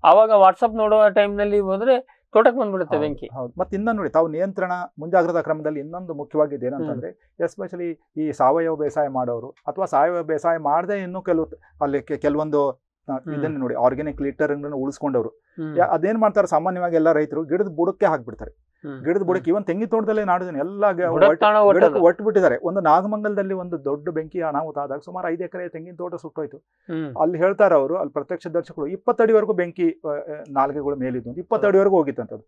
B: ಆವಾಗ ವಾಟ್ಸಪ್ ನೋಡುವ ಟೈಮ್ನಲ್ಲಿ ನಲ್ಲಿ ಹೋದ್ರೆ ತೋಟಕ್ಕೆ ಬಂದ್ಬಿಡುತ್ತೆ ಬೆಂಕಿ.
C: ಹೌದು. ಮತ್ತೆ ಇನ್ನೊಂದು ನೋಡಿ ತಾವು ನಿಯಂತ್ರಣ ಮುಂಜಾಗ್ರತಾ ಕ್ರಮದಲ್ಲಿ ಇನ್ನೊಂದು ಮುಖ್ಯವಾಗಿದೆ ಏನಂತಂದ್ರೆ ಎಸ್ಪೆಷಲಿ ಈ ಸಾವಯವ ಬೇಸಾಯ ಮಾಡೋರು ಅಥವಾ ಸಾವಯವ ಬೇಸಾಯ ಮಾಡದೆ ಇನ್ನೂ ಕೆಲವು ಅಲ್ಲಿ ಕೆಲವೊಂದು ಇದನ್ನ ನೋಡಿ ಆರ್ಗ್ಯಾನಿಕ್ ಲೀಟರ್ ಉಳಿಸ್ಕೊಂಡವರು. ಅದೇನ್ ಮಾಡ್ತಾರೆ ಸಾಮಾನ್ಯವಾಗಿ ಎಲ್ಲ ರೈತರು ಗಿಡದ ಬುಡಕ್ಕೆ ಹಾಕ್ಬಿಡ್ತಾರೆ. ಗಿಡದ ಬುಡಕ್ಕೆ ಇವನ್ ತೆಂಗಿನ ತೋಟದಲ್ಲೇ ನಾಡಿದ್ದೀನಿ ಎಲ್ಲ
B: ಬುಡಕ್
C: ಒಟ್ಟು- ಬಿಟ್ಟಿದ್ದಾರೆ ಒಂದು ನಾಗಮಂಗಲದಲ್ಲಿ ಒಂದು ದೊಡ್ಡ ಬೆಂಕಿ ಅನಾಹುತ ಆದಾಗ ಸುಮಾರು ಐದು ಎಕರೆ ತೆಂಗಿನ ತೋಟ ಸುಟ್ಟೋಯ್ತು. ಅಲ್ಲಿ ಹೇಳ್ತಾರೆ ಅವರು ಅಲ್ಲಿ ಪ್ರತ್ಯಕ್ಷ ದರ್ಶಕರು ಇಪ್ಪತ್ತಡಿವರೆಗೂ ಬೆಂಕಿ ನಾಲ್ಗೆಗಳು ಮೇಲಿದ್ದು ಇಪ್ಪತ್ತಡಿವರೆಗೂ ಹೋಗಿತ್ತಂತದ್ದು.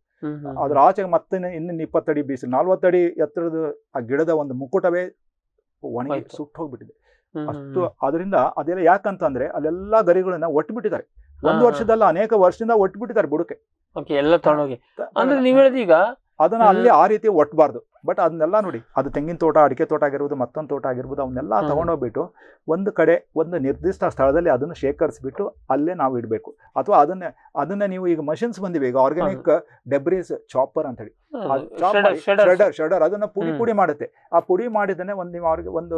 C: ಅದ್ರ ಆಚೆಗೆ ಮತ್ತೆ ಇನ್ನಿನ್ ಇಪ್ಪತ್ತಡಿ ಬೀಸಿ ನಲ್ವತ್ತಡಿ ಎತ್ತರದ ಆ ಗಿಡದ ಒಂದು ಮುಕುಟವೇ ಒಣಗಿ. ಸುಟ್ಟು ಹೋಗ್ಬಿಟ್ಟಿದೆ ಅಷ್ಟು ಅದರಿಂದ ಅದೆಲ್ಲ ಯಾಕಂತಂದ್ರೆ ಅಲ್ಲೆಲ್ಲಾ ಗರಿಗಳನ್ನ ಒಟ್ಟು ಬಿಟ್ಟಿದ್ದಾರೆ ಒಂದು. ವರ್ಷದಲ್ಲ ಅನೇಕ ವರ್ಷದಿಂದ ಒಟ್ಟು ಬಿಟ್ಟಿದ್ದಾರೆ ಬುಡಕ್ಕೆ.
B: ಓಕೆ ಎಲ್ಲ ತಗೊಂಡೋಗಿ. ಅಂದ್ರೆ ನೀವ್ ಹೇಳಿದ ಈಗ
C: ಅದನ್ನ ಅಲ್ಲಿ ಆ ರೀತಿ ಒಟ್ಟಬಾರ್ದು ಬಟ್ ಅದನ್ನೆಲ್ಲ ನೋಡಿ ಅದು ತೆಂಗಿನ ತೋಟ ಅಡಿಕೆ ತೋಟ ಆಗಿರ್ಬೋದು ಮತ್ತೊಂದು ತೋಟ ಆಗಿರ್ಬೋದು ಅವನ್ನೆಲ್ಲ ತೊಗೊಂಡೋಗ್ಬಿಟ್ಟು ಒಂದು ಕಡೆ ಒಂದು ನಿರ್ದಿಷ್ಟ ಸ್ಥಳದಲ್ಲಿ ಅದನ್ನು ಶೇಖರಿಸಿಬಿಟ್ಟು ಅಲ್ಲೇ ನಾವು ಇಡಬೇಕು. ಅಥವಾ ಅದನ್ನ ಅದನ್ನ ನೀವು ಈಗ ಮಷಿನ್ಸ್ ಬಂದಿವೆ ಈಗ ಆರ್ಗ್ಯಾನಿಕ್ ಡೆಬ್ರೀಸ್ ಚಾಪರ್ ಅಂತ ಹೇಳಿ ಶಡರ್ ಶಡರ್ ಅದನ್ನ ಪುಡಿ ಪುಡಿ ಮಾಡುತ್ತೆ. ಆ ಪುಡಿ ಮಾಡಿದನೆ ಒಂದು ನೀವು ಅವ್ರಿಗೆ ಒಂದು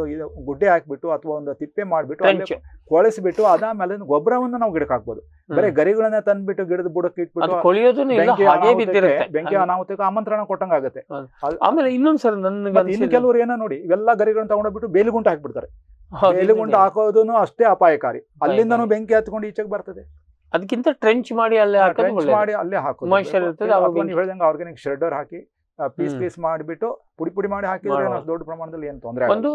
C: ಗುಡ್ಡೆ ಹಾಕ್ಬಿಟ್ಟು ಅಥವಾ ಒಂದು ತಿಪ್ಪೆ ಮಾಡಿಬಿಟ್ಟು ಕೊಳೆಸ್ಬಿಟ್ಟು ಅದಾದ್ಮೇಲೆ ಗೊಬ್ಬರವನ್ನು ನಾವು ಗಿಡಕ್ಕೆ ಹಾಕ್ಬೋದು ಬರೀ ಗರಿಗಳನ್ನ ತಂದ್ಬಿಟ್ಟು ಗಿಡದ ಬುಡಕ್ಕೆ ಇಟ್ಬಿಟ್ಟು ಬೆಂಕಿ ಅನಾಹುತಕ್ಕೆ ಆಮಂತ್ರಣ ಕೊಟ್ಟಂಗಾಗುತ್ತೆ.
B: ಆಮೇಲೆ ಇನ್ನೊಂದ್ ಸರ್ ನನ್ಗೆ
C: ಇನ್ನು ಕೆಲವರು ಏನೋ ನೋಡಿ ಇವೆಲ್ಲ ಗರಿಗಳನ್ನ ತಗೊಂಡೋಗ್ಬಿಟ್ಟು ಬೇಲಿಗುಂಟ ಹಾಕ್ಬಿಡ್ತಾರೆ. ಬೇಲಿಗುಂಟ. ಹಾಕೋದನ್ನು ಅಷ್ಟೇ ಅಪಾಯಕಾರಿ. ಅಲ್ಲಿಂದನೂ. ಬೆಂಕಿ ಹತ್ಕೊಂಡು ಈಚೆಗೆ ಬರ್ತದೆ.
B: ಅದಕ್ಕಿಂತ ಟ್ರೆಂಚ್ ಮಾಡಿ ಅಲ್ಲೇ ಹಾಕೋದು
C: ಮಾಡಿ ಅಲ್ಲೇ ಹಾಕೋದು. ಹೇಳ್ದಂಗೆ ಆರ್ಗ್ಯಾನಿಕ್ ಶೆಡ್ಡರ್ ಹಾಕಿ ಪೀಸ್ ಪೀಸ್ ಮಾಡಿಬಿಟ್ಟು ಪುಡಿ ಪುಡಿ ಮಾಡಿ ಹಾಕಿದ್ರೆ ದೊಡ್ಡ ಪ್ರಮಾಣದಲ್ಲಿ ಏನು ತೊಂದರೆ
B: ಒಂದು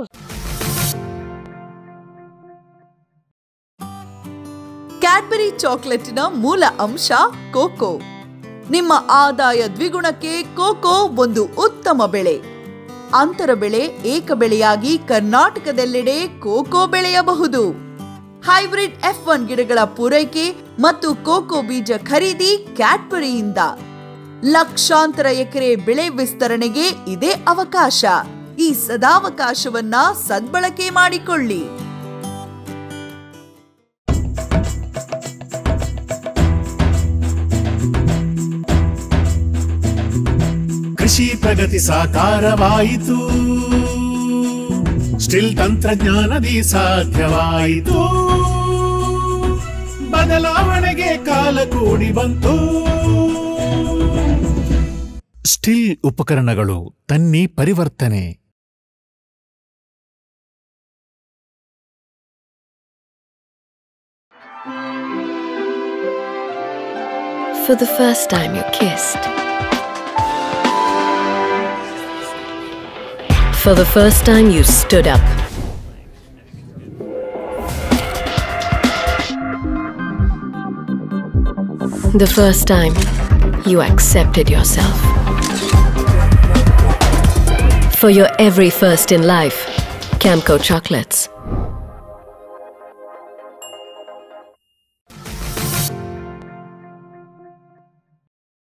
A: ಕ್ಯಾಡ್ಬರಿ ಚಾಕ್ಲೇಟಿನ ಮೂಲ ಅಂಶ ಕೋಕೋ ನಿಮ್ಮ ಆದಾಯ ದ್ವಿಗುಣಕ್ಕೆ ಕೋಕೋ ಒಂದು ಉತ್ತಮ ಬೆಳೆ. ಅಂತರ ಬೆಳೆ ಏಕ ಬೆಳೆಯಾಗಿ ಕರ್ನಾಟಕದೆಲ್ಲೆಡೆ ಕೋಕೋ ಬೆಳೆಯಬಹುದು. ಹೈಬ್ರಿಡ್ ಎಫ್ ಒನ್ ಗಿಡಗಳ ಪೂರೈಕೆ ಮತ್ತು ಕೋಕೋ ಬೀಜ ಖರೀದಿ ಕ್ಯಾಟ್ಬರಿಯಿಂದ. ಲಕ್ಷಾಂತರ ಎಕರೆ ಬೆಳೆ ವಿಸ್ತರಣೆಗೆ ಇದೇ ಅವಕಾಶ. ಈ ಸದಾವಕಾಶವನ್ನ ಸದ್ಬಳಕೆ ಮಾಡಿಕೊಳ್ಳಿ.
D: ಪ್ರಗತಿ ಸಾಕಾರವಾಯಿತು. ಸ್ಟಿಲ್ ತಂತ್ರಜ್ಞಾನದಿ ಸಾಧ್ಯವಾಯಿತು. ಬದಲಾವಣೆಗೆ ಕಾಲ ಕೂಡಿ ಬಂತು. ಸ್ಟಿಲ್ ಉಪಕರಣಗಳು, ತನ್ನಿ ಪರಿವರ್ತನೆ.
E: For the first time you kissed. For the first time you stood up. The first time you accepted yourself. For your every first in life, Camco Chocolates.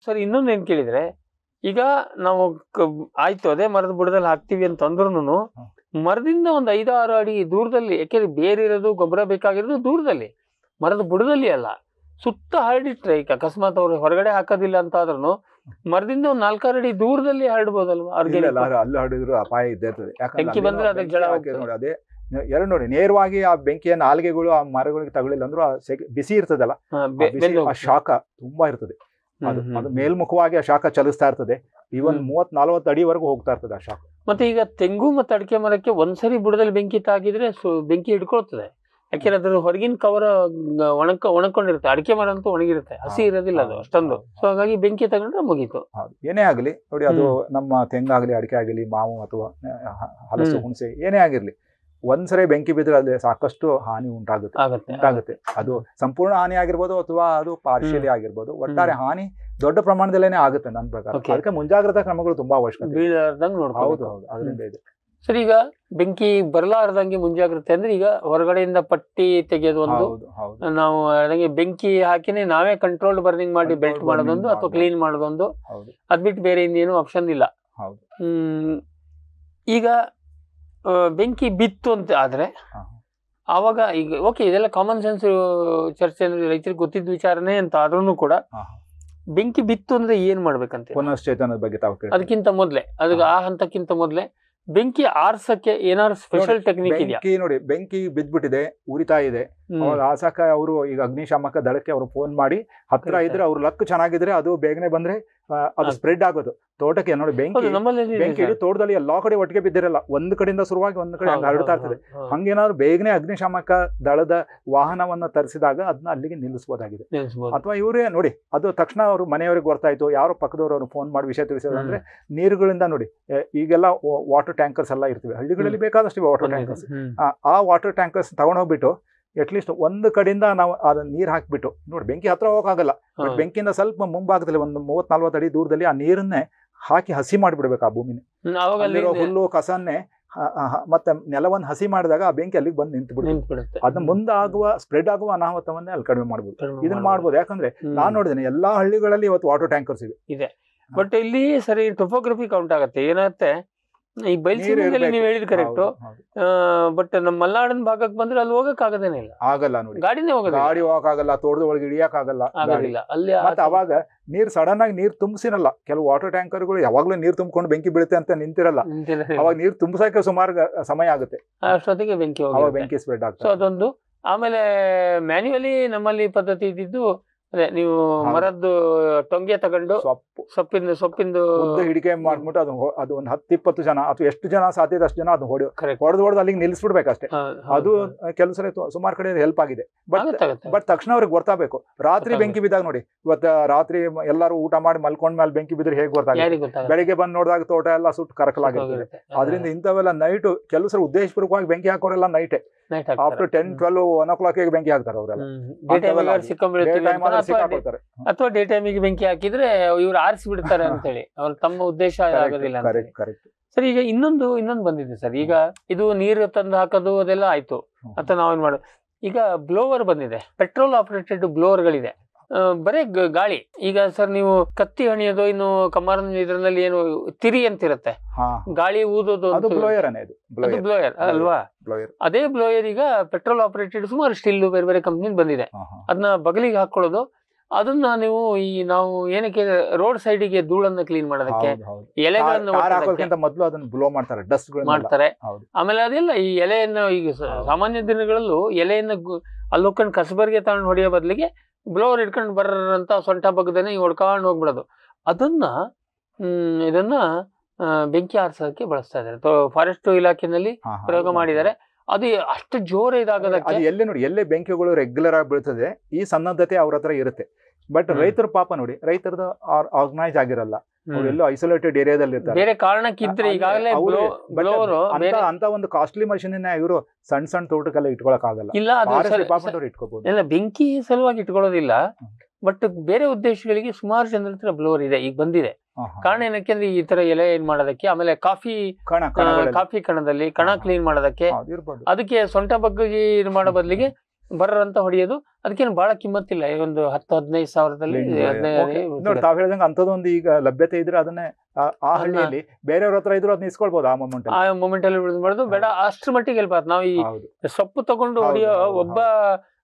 B: Sir ಇನ್ನೊಂದು ಏನ್ ಕೇಳಿದ್ರೆ ಈಗ ನಾವು ಆಯ್ತು ಅದೇ ಮರದ ಬುಡದಲ್ಲಿ ಹಾಕ್ತಿವಿ ಅಂತ ಅಂದ್ರೂ ಮರದಿಂದ ಒಂದು ಐದಾರು ಅಡಿ ದೂರದಲ್ಲಿ ಯಾಕೆಂದ್ರೆ ಬೇರೆ ಇರೋದು ಗೊಬ್ಬರ ಬೇಕಾಗಿರೋದು ದೂರದಲ್ಲಿ ಮರದ ಬುಡದಲ್ಲಿ ಅಲ್ಲ. ಸುತ್ತ ಹರಡಿಟ್ರೆ ಈಗ ಅಕಸ್ಮಾತ್ ಅವ್ರು ಹೊರಗಡೆ ಹಾಕೋದಿಲ್ಲ ಅಂತ ಆದ್ರೂ ಮರದಿಂದ ಒಂದ್ ನಾಲ್ಕಾರು ಅಡಿ ದೂರದಲ್ಲಿ ಹರಡ್ಬೋದಲ್ವಾ?
C: ಅಲ್ಲಿ ಹರಡಿದ್ರು ಅಪಾಯ ಇದ್ದೇ ಇರ್ತದೆ.
B: ಬೆಂಕಿ ಬಂದ್ರೆ ಅದಕ್ಕೆ
C: ಬೆಂಕಿ
B: ಜಳ
C: ಹಾಕಿದ್ರೆ ನೋಡಿ ಅದೇ ಎರಡು ನೋಡಿ ನೇರವಾಗಿ ಆ ಬೆಂಕಿಯ ನಾಲ್ಗೆಗಳು ಆ ಮರಗಳಿಗೆ ತಗೊಳ್ಳಿಲ್ಲ ಅಂದ್ರೂ ಬಿಸಿ ಇರ್ತದಲ್ಲ ಆ ಶಾಖ ತುಂಬಾ ಇರ್ತದೆ. ಅದು ಅದು ಮೇಲ್ಮುಖವಾಗಿ ಆ ಶಾಖ ಚಲಿಸ್ತಾ ಇರ್ತದೆ. ಈವನ್. ಮೂವತ್ ನಲ್ವತ್ತು ಅಡಿವರೆಗೂ ಹೋಗ್ತಾ ಇರ್ತದೆ ಆ ಶಾಖ.
B: ಮತ್ತೆ ಈಗ ತೆಂಗು ಮತ್ತೆ ಅಡಿಕೆ ಮರಕ್ಕೆ ಒಂದ್ಸರಿ ಬುಡದಲ್ಲಿ ಬೆಂಕಿ ತಾಗಿದ್ರೆ ಸು- ಬೆಂಕಿ ಹಿಡ್ಕೊಳ್ತದೆ. ಯಾಕೆಂದ್ರೆ ಅದ್ರ ಹೊರಗಿನ ಕವರ ಒಣಕ ಒಣಕೊಂಡಿರುತ್ತೆ. ಅಡಿಕೆ ಮರ ಅಂತೂ ಒಣಗಿರುತ್ತೆ. ಹಸಿ ಇರೋದಿಲ್ಲ ಅದು ಅಷ್ಟೊಂದು. ಸೊ ಹಾಗಾಗಿ ಬೆಂಕಿ ತಗೊಂಡ್ರೆ ಮುಗೀತು.
C: ಏನೇ ಆಗಲಿ. ನೋಡಿ ಅದು ನಮ್ಮ ತೆಂಗಾಗಲಿ ಅಡಿಕೆ ಆಗಲಿ ಮಾವು ಅಥವಾ ಹಲಸು ಹುಣಸೆ ಏನೇ ಆಗಿರ್ಲಿ. ಒಂದ್ಸರಿ ಬೆಂಕಿ ಬಿದ್ರೆ ಅಲ್ಲಿ ಸಾಕಷ್ಟು ಹಾನಿ ಉಂಟಾಗುತ್ತೆ.
B: ಆಗತ್ತೆ
C: ಉಂಟಾಗುತ್ತೆ. ಅದು ಸಂಪೂರ್ಣ ಹಾನಿ ಆಗಿರ್ಬೋದು ಅಥವಾ ಅದು ಪಾರ್ಶಿಯಲಿ ಆಗಿರ್ಬೋದು. ಒಟ್ಟಾರೆ ಹಾನಿ ದೊಡ್ಡ ಪ್ರಮಾಣದಲ್ಲೇನೆ ಆಗುತ್ತೆ ನನ್ನ ಪ್ರಕಾರ. ಅದಕ್ಕೆ ಮುಂಜಾಗ್ರತಾ ಕ್ರಮಗಳು ತುಂಬಾ
B: ಅವಶ್ಯಕ
C: ಹೌದು ಹೌದು. ಅದರಿಂದ ಇದೆ.
B: ಸರ್ ಈಗ ಬೆಂಕಿ ಬರಲಾರ್ದಂಗೆ ಮುಂಜಾಗ್ರತೆ ಅಂದ್ರೆ ಈಗ ಹೊರಗಡೆಯಿಂದ ಪಟ್ಟಿ ತೆಗೆಯೋದು ಒಂದು ನಾವು ಬೆಂಕಿ ಹಾಕಿನೇ ನಾವೇ ಕಂಟ್ರೋಲ್ ಬರ್ನಿಂಗ್ ಮಾಡಿ ಬೆಲ್ಟ್ ಮಾಡೋದೊಂದು ಅಥವಾ ಕ್ಲೀನ್ ಮಾಡೋದೊಂದು.
C: ಅದ್ಬಿಟ್ಟು
B: ಅದ್ ಬಿಟ್ಟು ಬೇರೆ ಇನ್ನೇನು ಆಪ್ಷನ್ ಇಲ್ಲ.
C: ಹೌದು.
B: ಹ್ಮ್. ಈಗ ಬೆಂಕಿ ಬಿತ್ತು ಅಂತ ಆದರೆ. ಆವಾಗ ಈಗ ಓಕೆ ಇದೆಲ್ಲ ಕಾಮನ್ ಸೆನ್ಸ್ ಚರ್ಚೆ ಅಂದ್ರೆ ರೈತರಿಗೆ ಗೊತ್ತಿದ್ದ ವಿಚಾರನೇ ಅಂತ ಆದ್ರೂ ಕೂಡ ಬೆಂಕಿ ಬಿತ್ತು ಅಂದ್ರೆ ಏನ್ ಮಾಡ್ಬೇಕಂತ
C: ಪುನಶ್ಚೇತನದ ಬಗ್ಗೆ.
B: ಅದಕ್ಕಿಂತ ಮೊದಲೇ ಅದಕ್ಕೆ ಆ ಹಂತಕ್ಕಿಂತ ಮೊದಲೇ ಬೆಂಕಿ ಆರ್ಸಕ್ಕೆ ಏನಾದ್ರು ಸ್ಪೆಷಲ್ ಟೆಕ್ನಿಕ್ ಇದೆಯಾ
C: ನೋಡಿ ಬೆಂಕಿ ಬಿದ್ದ್ಬಿಟ್ಟಿದೆ ಉರಿತಾ ಇದೆ. ಅವಾಗ ಆಸಕ ಅವರು ಈಗ ಅಗ್ನಿಶಾಮಕ ದಳಕ್ಕೆ ಅವರು ಫೋನ್ ಮಾಡಿ ಹತ್ರ. ಇದ್ರೆ ಅವ್ರ ಲಕ್ ಚೆನ್ನಾಗಿದ್ರೆ ಅದು ಬೇಗನೆ ಬಂದ್ರೆ ಅದು ಸ್ಪ್ರೆಡ್ ಆಗೋದು. ತೋಟಕ್ಕೆ ನೋಡಿ ಬೆಂಕಿ ಬೆಂಕಿ ಇಡೀ ತೋಟದಲ್ಲಿ ಎಲ್ಲಾ ಕಡೆ ಒಟ್ಟಿಗೆ ಬಿದ್ದಿರಲ್ಲ. ಒಂದ್ ಕಡೆಯಿಂದ ಶುರುವಾಗಿ ಒಂದ್ ಕಡೆ ಹಂಗೆ ಹರಡ್ತಾ ಇರ್ತದೆ. ಹಂಗೇನಾದ್ರು ಬೇಗನೆ ಅಗ್ನಿಶಾಮಕ ದಳದ ವಾಹನವನ್ನ ತರಿಸಿದಾಗ ಅದನ್ನ ಅಲ್ಲಿಗೆ ನಿಲ್ಲಿಸಬಹುದಾಗಿದೆ ಅಥವಾ ಇವರೇ ನೋಡಿ ಅದು ತಕ್ಷಣ ಅವರು ಮನೆಯವರಿಗೆ ಗೊತ್ತಾಯ್ತು ಯಾರೋ ಪಕ್ಕದವ್ರು ಅವ್ರು ಫೋನ್ ಮಾಡಿ ವಿಷಯ ತಿಳಿಸಿದ್ರು ಅಂದ್ರೆ ನೀರುಗಳಿಂದ ನೋಡಿ ಈಗೆಲ್ಲ ವಾಟರ್ ಟ್ಯಾಂಕರ್ಸ್ ಎಲ್ಲ ಇರ್ತವೆ. ಹಳ್ಳಿಗಳಲ್ಲಿ ಬೇಕಾದಷ್ಟು ವಾಟರ್ ಟ್ಯಾಂಕರ್ಸ್ ಆ ವಾಟರ್ ಟ್ಯಾಂಕರ್ಸ್ ತಗೊಂಡೋಗ್ಬಿಟ್ಟು ಅಟ್ಲೀಸ್ಟ್ ಒಂದು ಕಡೆಯಿಂದ ನಾವು ಅದನ್ನ ನೀರು ಹಾಕ್ಬಿಟ್ಟು ನೋಡಿ ಬೆಂಕಿ ಹತ್ರ ಹೋಗಕ್ಕಾಗಲ್ಲ ಬಟ್. ಬೆಂಕಿಯಿಂದ ಸ್ವಲ್ಪ ಮುಂಭಾಗದಲ್ಲಿ ಒಂದು ಮೂವತ್ ನಲ್ವತ್ತು ಅಡಿ ದೂರದಲ್ಲಿ ಆ ನೀರನ್ನೇ ಹಾಕಿ ಹಸಿ ಮಾಡಿಬಿಡ್ಬೇಕು ಆ ಭೂಮಿನ. ಹುಲ್ಲು ಕಸನ್ನೇ ಮತ್ತೆ ನೆಲವನ್ನು ಹಸಿ ಮಾಡಿದಾಗ ಆ ಬೆಂಕಿ ಅಲ್ಲಿಗೆ ಬಂದು ನಿಂತು ಬಿಡುತ್ತೆ ಅದನ್ನ ಮುಂದೆ ಆಗುವ ಸ್ಪ್ರೆಡ್ ಆಗುವ ಅನಾಹುತವನ್ನೇ ಅಲ್ಲಿ ಕಡಿಮೆ ಮಾಡ್ಬೋದು.
B: ಕಡಿಮೆ
C: ಇದನ್ನ
B: ಮಾಡ್ಬೋದು.
C: ಮಾಡ್ಬೋದು. ಯಾಕಂದ್ರೆ ನಾನು ನೋಡಿದ್ದೇನೆ ಎಲ್ಲಾ ಹಳ್ಳಿಗಳಲ್ಲಿ ಇವತ್ತು ವಾಟರ್ ಟ್ಯಾಂಕರ್ಸ್ ಇವೆ.
B: ಬಟ್ ಇಲ್ಲಿ ಸರಿ ಟೊಪೋಗ್ರಫಿ ಕೌಂಟ್ ಆಗುತ್ತೆ. ಏನಾಗುತ್ತೆ? ಈ ಬಯಲುಸೀಮೆಯಲ್ಲಿ ನೀವ್ ಹೇಳಿದ್ ಕರೆಕ್ಟ್. ಬಟ್ ನಮ್ಮ ಮಲ್ನಾಡಿನ ಭಾಗಕ್ಕೆ ಬಂದ್ರೆ ಅಲ್ಲಿ ಹೋಗಕ್ ಆಗದೇನೆ ಇಲ್ಲ.
C: ಆಗಲ್ಲ ನೋಡಿ.
B: ಗಾಡಿನೇ ಹೋಗಲ್ಲ
C: ಗಾಡಿ ಹೋಗಕ್ ಆಗಲ್ಲ ತೋಟದ ಒಳಗೆ ಇಳಿಯಕ್ ಆಗಲ್ಲ
B: ಆಗಲ್ಲ ಅಲ್ಲಿ
C: ಮತ್ತೆ ಅವಾಗ ನೀರ್ ಸಡನ್ ಆಗಿ ನೀರ್ ತುಂಬಿಸಿನಲ್ಲ ಕೆಲವು ವಾಟರ್ ಟ್ಯಾಂಕರ್ಗಳು ಯಾವಾಗ್ಲೂ ನೀರ್ ತುಂಬಿಕೊಂಡು ಬೆಂಕಿ ಬೀಳುತ್ತೆ ಅಂತ ನಿಂತಿರಲ್ಲ. ಅವಾಗ ನೀರ್ ತುಂಬಿಸಕ್ಕೆ ಸುಮಾರು ಸಮಯ ಆಗುತ್ತೆ.
B: ಅಷ್ಟೊತ್ತಿಗೆ ಬೆಂಕಿ
C: ಬೆಂಕಿ ಸ್ಪ್ರೆಡ್
B: ಸೊ
C: ಆಗ್ತದೆ
B: ಅದೊಂದು. ಆಮೇಲೆ ಮ್ಯಾನ್ಯುವಲಿ ನಮ್ಮಲ್ಲಿ ಪದ್ಧತಿ ಇದ್ದಿದ್ದು ಅದೇ ನೀವು ಮರದ್ದು ಟೊಂಗೆ ತಗೊಂಡು
C: ಸೊಪ್ಪು.
B: ಸೊಪ್ಪಿಂದು ಸೊಪ್ಪಿಂದು
C: ಉದ್ದ ಹಿಡಿಕೆ ಮಾಡ್ಬಿಟ್ಟು ಅದು ಅದು ಒಂದು ಹತ್ತು ಇಪ್ಪತ್ತು ಜನ ಅಥವಾ ಎಷ್ಟು ಜನ ಸಾಧ್ಯ ಅಷ್ಟು ಜನ ಅದು ಹೊಡಿ
B: ಕರೆಕ್ಟ್
C: ಹೊಡೆದು ಹೊಡೆದು ಅಲ್ಲಿಗೆ ನಿಲ್ಲಿಸ್ಬಿಡ್ಬೇಕಷ್ಟೇ ಅದು ಕೆಲವು ಸಲ ಸುಮಾರು ಕಡೆ ಹೆಲ್ಪ್ ಆಗಿದೆ. ಬಟ್ ಬಟ್ ತಕ್ಷಣ ಅವ್ರಿಗೆ ಗೊತ್ತಾಗಬೇಕು. ರಾತ್ರಿ. ಬೆಂಕಿ ಬಿದ್ದಾಗ ನೋಡಿ ಇವತ್ತು ರಾತ್ರಿ ಎಲ್ಲರೂ ಊಟ ಮಾಡಿ ಮಲ್ಕೊಂಡ್ ಮೇಲೆ ಬೆಂಕಿ ಬಿದ್ರೆ ಹೇಗೆ ಗೊತ್ತಾಗುತ್ತೆ?
B: ಯಾರಿಗೆ
C: ಬೆಳಿಗ್ಗೆ ಬಂದು ನೋಡಿದಾಗ ತೋಟ ಎಲ್ಲ ಸುಟ್ಟು ಕರಕಲಾಗಿರ್ತದೆ. ಅದರಿಂದ ಇಂಥವೆಲ್ಲ ನೈಟ್ ಕೆಲವು ಸಲ ಉದ್ದೇಶಪೂರ್ವಕವಾಗಿ ಬೆಂಕಿ ಹಾಕೋರೆಲ್ಲ
B: night
C: night after ten twelve one o'clock ಬೆಂಕಿ ಹಾಕ್ತಾರೆ ಅವರೆಲ್ಲ.
B: ಅಥವಾ
C: ಸಿಕ್ಕಾಕೊಳ್ತಾರೆ
B: ಅಥವಾ ಡೇ ಟೈಮಿಗೆ ಬೆಂಕಿ ಹಾಕಿದ್ರೆ ಇವ್ರು ಆರಿಸಿ ಬಿಡ್ತಾರೆ ಅಂತೇಳಿ. ಅವ್ರ ತಮ್ಮ ಉದ್ದೇಶ ಆಗೋದಿಲ್ಲ ಸರ್ ಈಗ ಇನ್ನೊಂದು ಇನ್ನೊಂದು ಬಂದಿದೆ ಸರ್. ಈಗ ಇದು ನೀರು ತಂದು ಹಾಕೋದು ಅದೆಲ್ಲ ಆಯ್ತು. ಅಂತ ನಾವೇನ್ ಮಾಡೋದು ಈಗ ಬ್ಲೋವರ್ ಬಂದಿದೆ. ಪೆಟ್ರೋಲ್ ಆಪರೇಟೆಡ್ ಬ್ಲೋವರ್ಗಳಿದೆ ಬರೇ ಗಾಳಿ. ಈಗ ಸರ್ ನೀವು ಕತ್ತಿ ಹಣಿಯೋದು ಇನ್ನು ಕಮಾರನ್ ಇದ್ರಲ್ಲಿ ಏನು ತಿರಿ ಅಂತಿರುತ್ತೆ. ಗಾಳಿ ಊದೋದು
C: ಅದು ಬ್ಲೋಯರ್
B: ಅಲ್ವಾ? ಅದೇ ಬ್ಲೋಯರ್ ಈಗ ಪೆಟ್ರೋಲ್ ಆಪರೇಟೆಡ್ ಸುಮಾರು ಸ್ಟಿಲ್ ಬೇರೆ ಬೇರೆ ಕಂಪ್ನಿ ಬಂದಿದೆ. ಅದನ್ನ ಬಗಲಿಗೆ ಹಾಕೊಳ್ಳೋದು. ಅದನ್ನ ನೀವು ಈ ನಾವು ಏನಕ್ಕೆ ರೋಡ್ ಸೈಡಿಗೆ ಧೂಳನ್ನ ಕ್ಲೀನ್ ಮಾಡೋದಕ್ಕೆ ಎಲೆಗಳನ್ನ
C: ಮೊದಲು ಅದನ್ನ ಬ್ಲೋ ಮಾಡ್ತಾರೆ ಡಸ್ಟ್
B: ಮಾಡ್ತಾರೆ. ಆಮೇಲೆ ಅದೆಲ್ಲ ಈ ಎಲೆಯನ್ನ ಈಗ ಸಾಮಾನ್ಯ ದಿನಗಳಲ್ಲೂ ಎಲೆಯನ್ನ ಗು- ಕಸಬರಿಗೆ ತಗೊಂಡು ಹೊಡೆಯೋ ಬದಲಿಗೆ ಬ್ಲೋರ್ ಇಟ್ಕೊಂಡು ಬರ್ರಂತ ಸೊಂಟ ಬಗ್ಗದೇನೆ ಹೊಡ್ಕೊಂಡು ಹೋಗ್ಬಿಡೋದು. ಅದನ್ನ ಇದನ್ನ ಬೆಂಕಿ ಆರಿಸೋದಕ್ಕೆ ಬಳಸ್ತಾ ಇದ್ದಾರೆ ಫಾರೆಸ್ಟ್ ಇಲಾಖೆನಲ್ಲಿ ಪ್ರಯೋಗ ಮಾಡಿದ್ದಾರೆ ಅದು ಅಷ್ಟು ಜೋರ ಇದಾಗೋದಕ್ಕೆ
C: ಅದು ಎಲ್ಲೇ ನೋಡಿ ಎಲ್ಲೇ ಬೆಂಕಿಗಳು ರೆಗ್ಯುಲರ್ ಆಗಿ ಬೀಳ್ತದೆ ಈ ಸನ್ನದ್ಧತೆ ಅವ್ರ ಹತ್ರ ಇರುತ್ತೆ. ಬಟ್. ರೈತರ ಪಾಪ ನೋಡಿ ರೈತರದ್ದು ಆರ್ಗನೈಸ್ ಆಗಿರಲ್ಲ. ಅವ್ರೆಲ್ಲೋ ಐಸೋಲೇಟೆಡ್ ಏರಿಯಾದಲ್ಲಿ ಇರ್ತಾರೆ.
B: ಬೇರೆ ಕಾರಣಕ್ಕಿದ್ರೆ ಈಗಾಗಲೇ
C: ಅಂತ ಒಂದು ಕಾಸ್ಟ್ಲಿ ಮಷೀನ್ ಇವರು ಸಣ್ಣ ಸಣ್ಣ ತೋಟಕ್ಕೆಲ್ಲ ಇಟ್ಕೊಳಕ್ ಆಗಲ್ಲ
B: ಇಲ್ಲ
C: ಡಿಪಾರ್ಟ್ಮೆಂಟ್ ಅವ್ರು ಇಟ್ಕೋಬಹುದು
B: ಇಲ್ಲ ಬೆಂಕಿ ಸಲುವಾಗಿ ಇಟ್ಕೊಳ್ಳೋದಿಲ್ಲ ಬಟ್ ಬೇರೆ ಉದ್ದೇಶಗಳಿಗೆ ಸುಮಾರು ಜನರ ಹತ್ರ ಬ್ಲೋರ್ ಇದೆ ಈಗ ಬಂದಿದೆ. ಕಾರಣ ಏನಕ್ಕೆ ಅಂದ್ರೆ ಈ ತರ ಎಲೆ ಏನ್ ಮಾಡೋದಕ್ಕೆ ಆಮೇಲೆ ಕಾಫಿ
C: ಕಣ
B: ಕಾಫಿ ಕಣದಲ್ಲಿ ಕಣ ಕ್ಲೀನ್ ಮಾಡೋದಕ್ಕೆ ಅದಕ್ಕೆ ಸೊಂಟ ಬಗ್ಗಿ ಇದು ಮಾಡೋ ಬದಲಿಗೆ ಬರ್ರಂತ ಹೊಡೆಯೋದು ಅದಕ್ಕೇನು ಬಹಳ ಕಿಮ್ಮತ್ತಿಲ್ಲ. ಈ ಒಂದು ಹತ್ತು ಹದಿನೈದು ಸಾವಿರದಲ್ಲಿ. ಹದಿನೈದು
C: ನೋಡಿ ತಾವ್ ಹೇಳ್ದಂಗೆ ಅಂತದೊಂದು ಈಗ ಲಭ್ಯತೆ ಇದ್ರೆ ಅದನ್ನೇ ಆ- ಹಳ್ಳಿಯಲ್ಲಿ ಬೇರೆಯವ್ರ ಹತ್ರ ಇದ್ರು ಅದನ್ನ ಇಸ್ಕೊಳ್ಬಹುದು ಆ ಮೊಮೆಂಟ್
B: ಆ ಮೊಮೆಂಟ್ ಅಲ್ಲಿ ಮಾಡುದು. ಬೇಡ ಅಷ್ಟ್ರ ಮಟ್ಟಿಗೆ ಆಗುತ್ತೆ ನಾವು ಈ ಸೊಪ್ಪು ತಗೊಂಡು ಹೊಡಿಯೋ ಒಬ್ಬ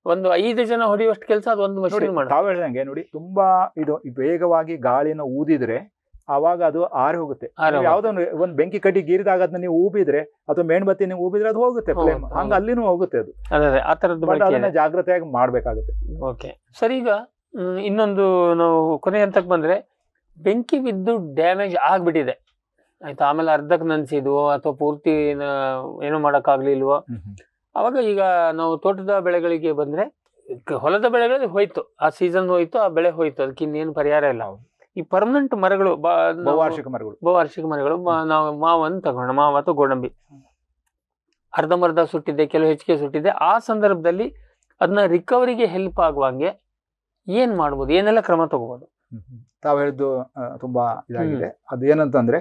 B: ಒಂದು ಐದು ಜನ ಹೊಡೆಯುವಷ್ಟು ಕೆಲಸ ಅದು ಒಂದು ಮಷೀನ್ ಮಾಡಿ
C: ತಾವ್ ಹೇಳ್ದಂಗೆ ನೋಡಿ ತುಂಬಾ ಇದು ವೇಗವಾಗಿ ಗಾಳಿನ ಊದಿದ್ರೆ ಅವಾಗ ಅದು ಆರಿ ಹೋಗುತ್ತೆ. ಯಾವ್ದೊಂದು ಒಂದು- ಬೆಂಕಿ ಕಟ್ಟಿ ಗೀರಿದಾಗ ಅದನ್ನ ನೀವು ಊಬಿದ್ರೆ ಅಥವಾ ಮೇಣ್ಬತ್ತಿ ನೀವು ಊಬಿದ್ರೆ ಅದು ಹೋಗುತ್ತೆ ಫ್ಲೇಮ್. ಹಂಗ ಅಲ್ಲಿನೂ ಹೋಗುತ್ತೆ ಅದು.
B: ಆ
C: ಅದನ್ನ. ಜಾಗ್ರತೆಯಾಗಿ ಮಾಡ್ಬೇಕಾಗುತ್ತೆ.
B: ಓಕೆ. ಸರಿ ಈಗ ಇನ್ನೊಂದು ನಾವು ಕೊನೆ ಹಂತಕ್ಕೆ ಬಂದ್ರೆ ಬೆಂಕಿ ಬಿದ್ದು ಡ್ಯಾಮೇಜ್ ಆಗ್ಬಿಟ್ಟಿದೆ. ಆಯ್ತಾ? ಆಮೇಲೆ ಅರ್ಧಕ್ಕೆ ನನ್ಸಿದ್ವು ಅಥವಾ ಪೂರ್ತಿ ಏನು ಮಾಡೋಕ್ಕಾಗ್ಲಿಲ್ವೋ? ಅವಾಗ ಈಗ ನಾವು ತೋಟದ ಬೆಳೆಗಳಿಗೆ ಬಂದ್ರೆ ಹೊಲದ ಬೆಳೆಗಳಿಗೆ ಹೋಯ್ತು. ಆ ಸೀಸನ್ ಹೋಯ್ತು ಆ ಬೆಳೆ ಹೋಯ್ತು. ಅದಕ್ಕೆ ಇನ್ನೇನು ಪರಿಹಾರ ಇಲ್ಲ. ಈ ಪರ್ಮನೆಂಟ್ ಮರಗಳು
C: ಬಹುವಾರ್ಷಿಕ ಮರಗಳು.
B: ಬಹುವಾರ್ಷಿಕ ಮರಗಳು ನಾವು ಮಾವನ್ನು ತಗೊಂಡ ಮಾವ ಅಥವಾ ಗೋಡಂಬಿ. ಅರ್ಧಂಬರ್ಧ ಸುಟ್ಟಿದೆ ಕೆಲವು ಹೆಚ್ಚಿಗೆ ಸುಟ್ಟಿದೆ ಆ ಸಂದರ್ಭದಲ್ಲಿ ಅದನ್ನ ರಿಕವರಿಗೆ ಹೆಲ್ಪ್ ಆಗುವಂಗೆ ಏನ್ ಮಾಡ್ಬೋದು? ಏನೆಲ್ಲ ಕ್ರಮ ತಗೋಬಹುದು
C: ತಾವು ಹೇಳಿದ್ದು ತುಂಬಾ ಇದಾಗಿದೆ. ಅದು ಏನಂತಂದ್ರೆ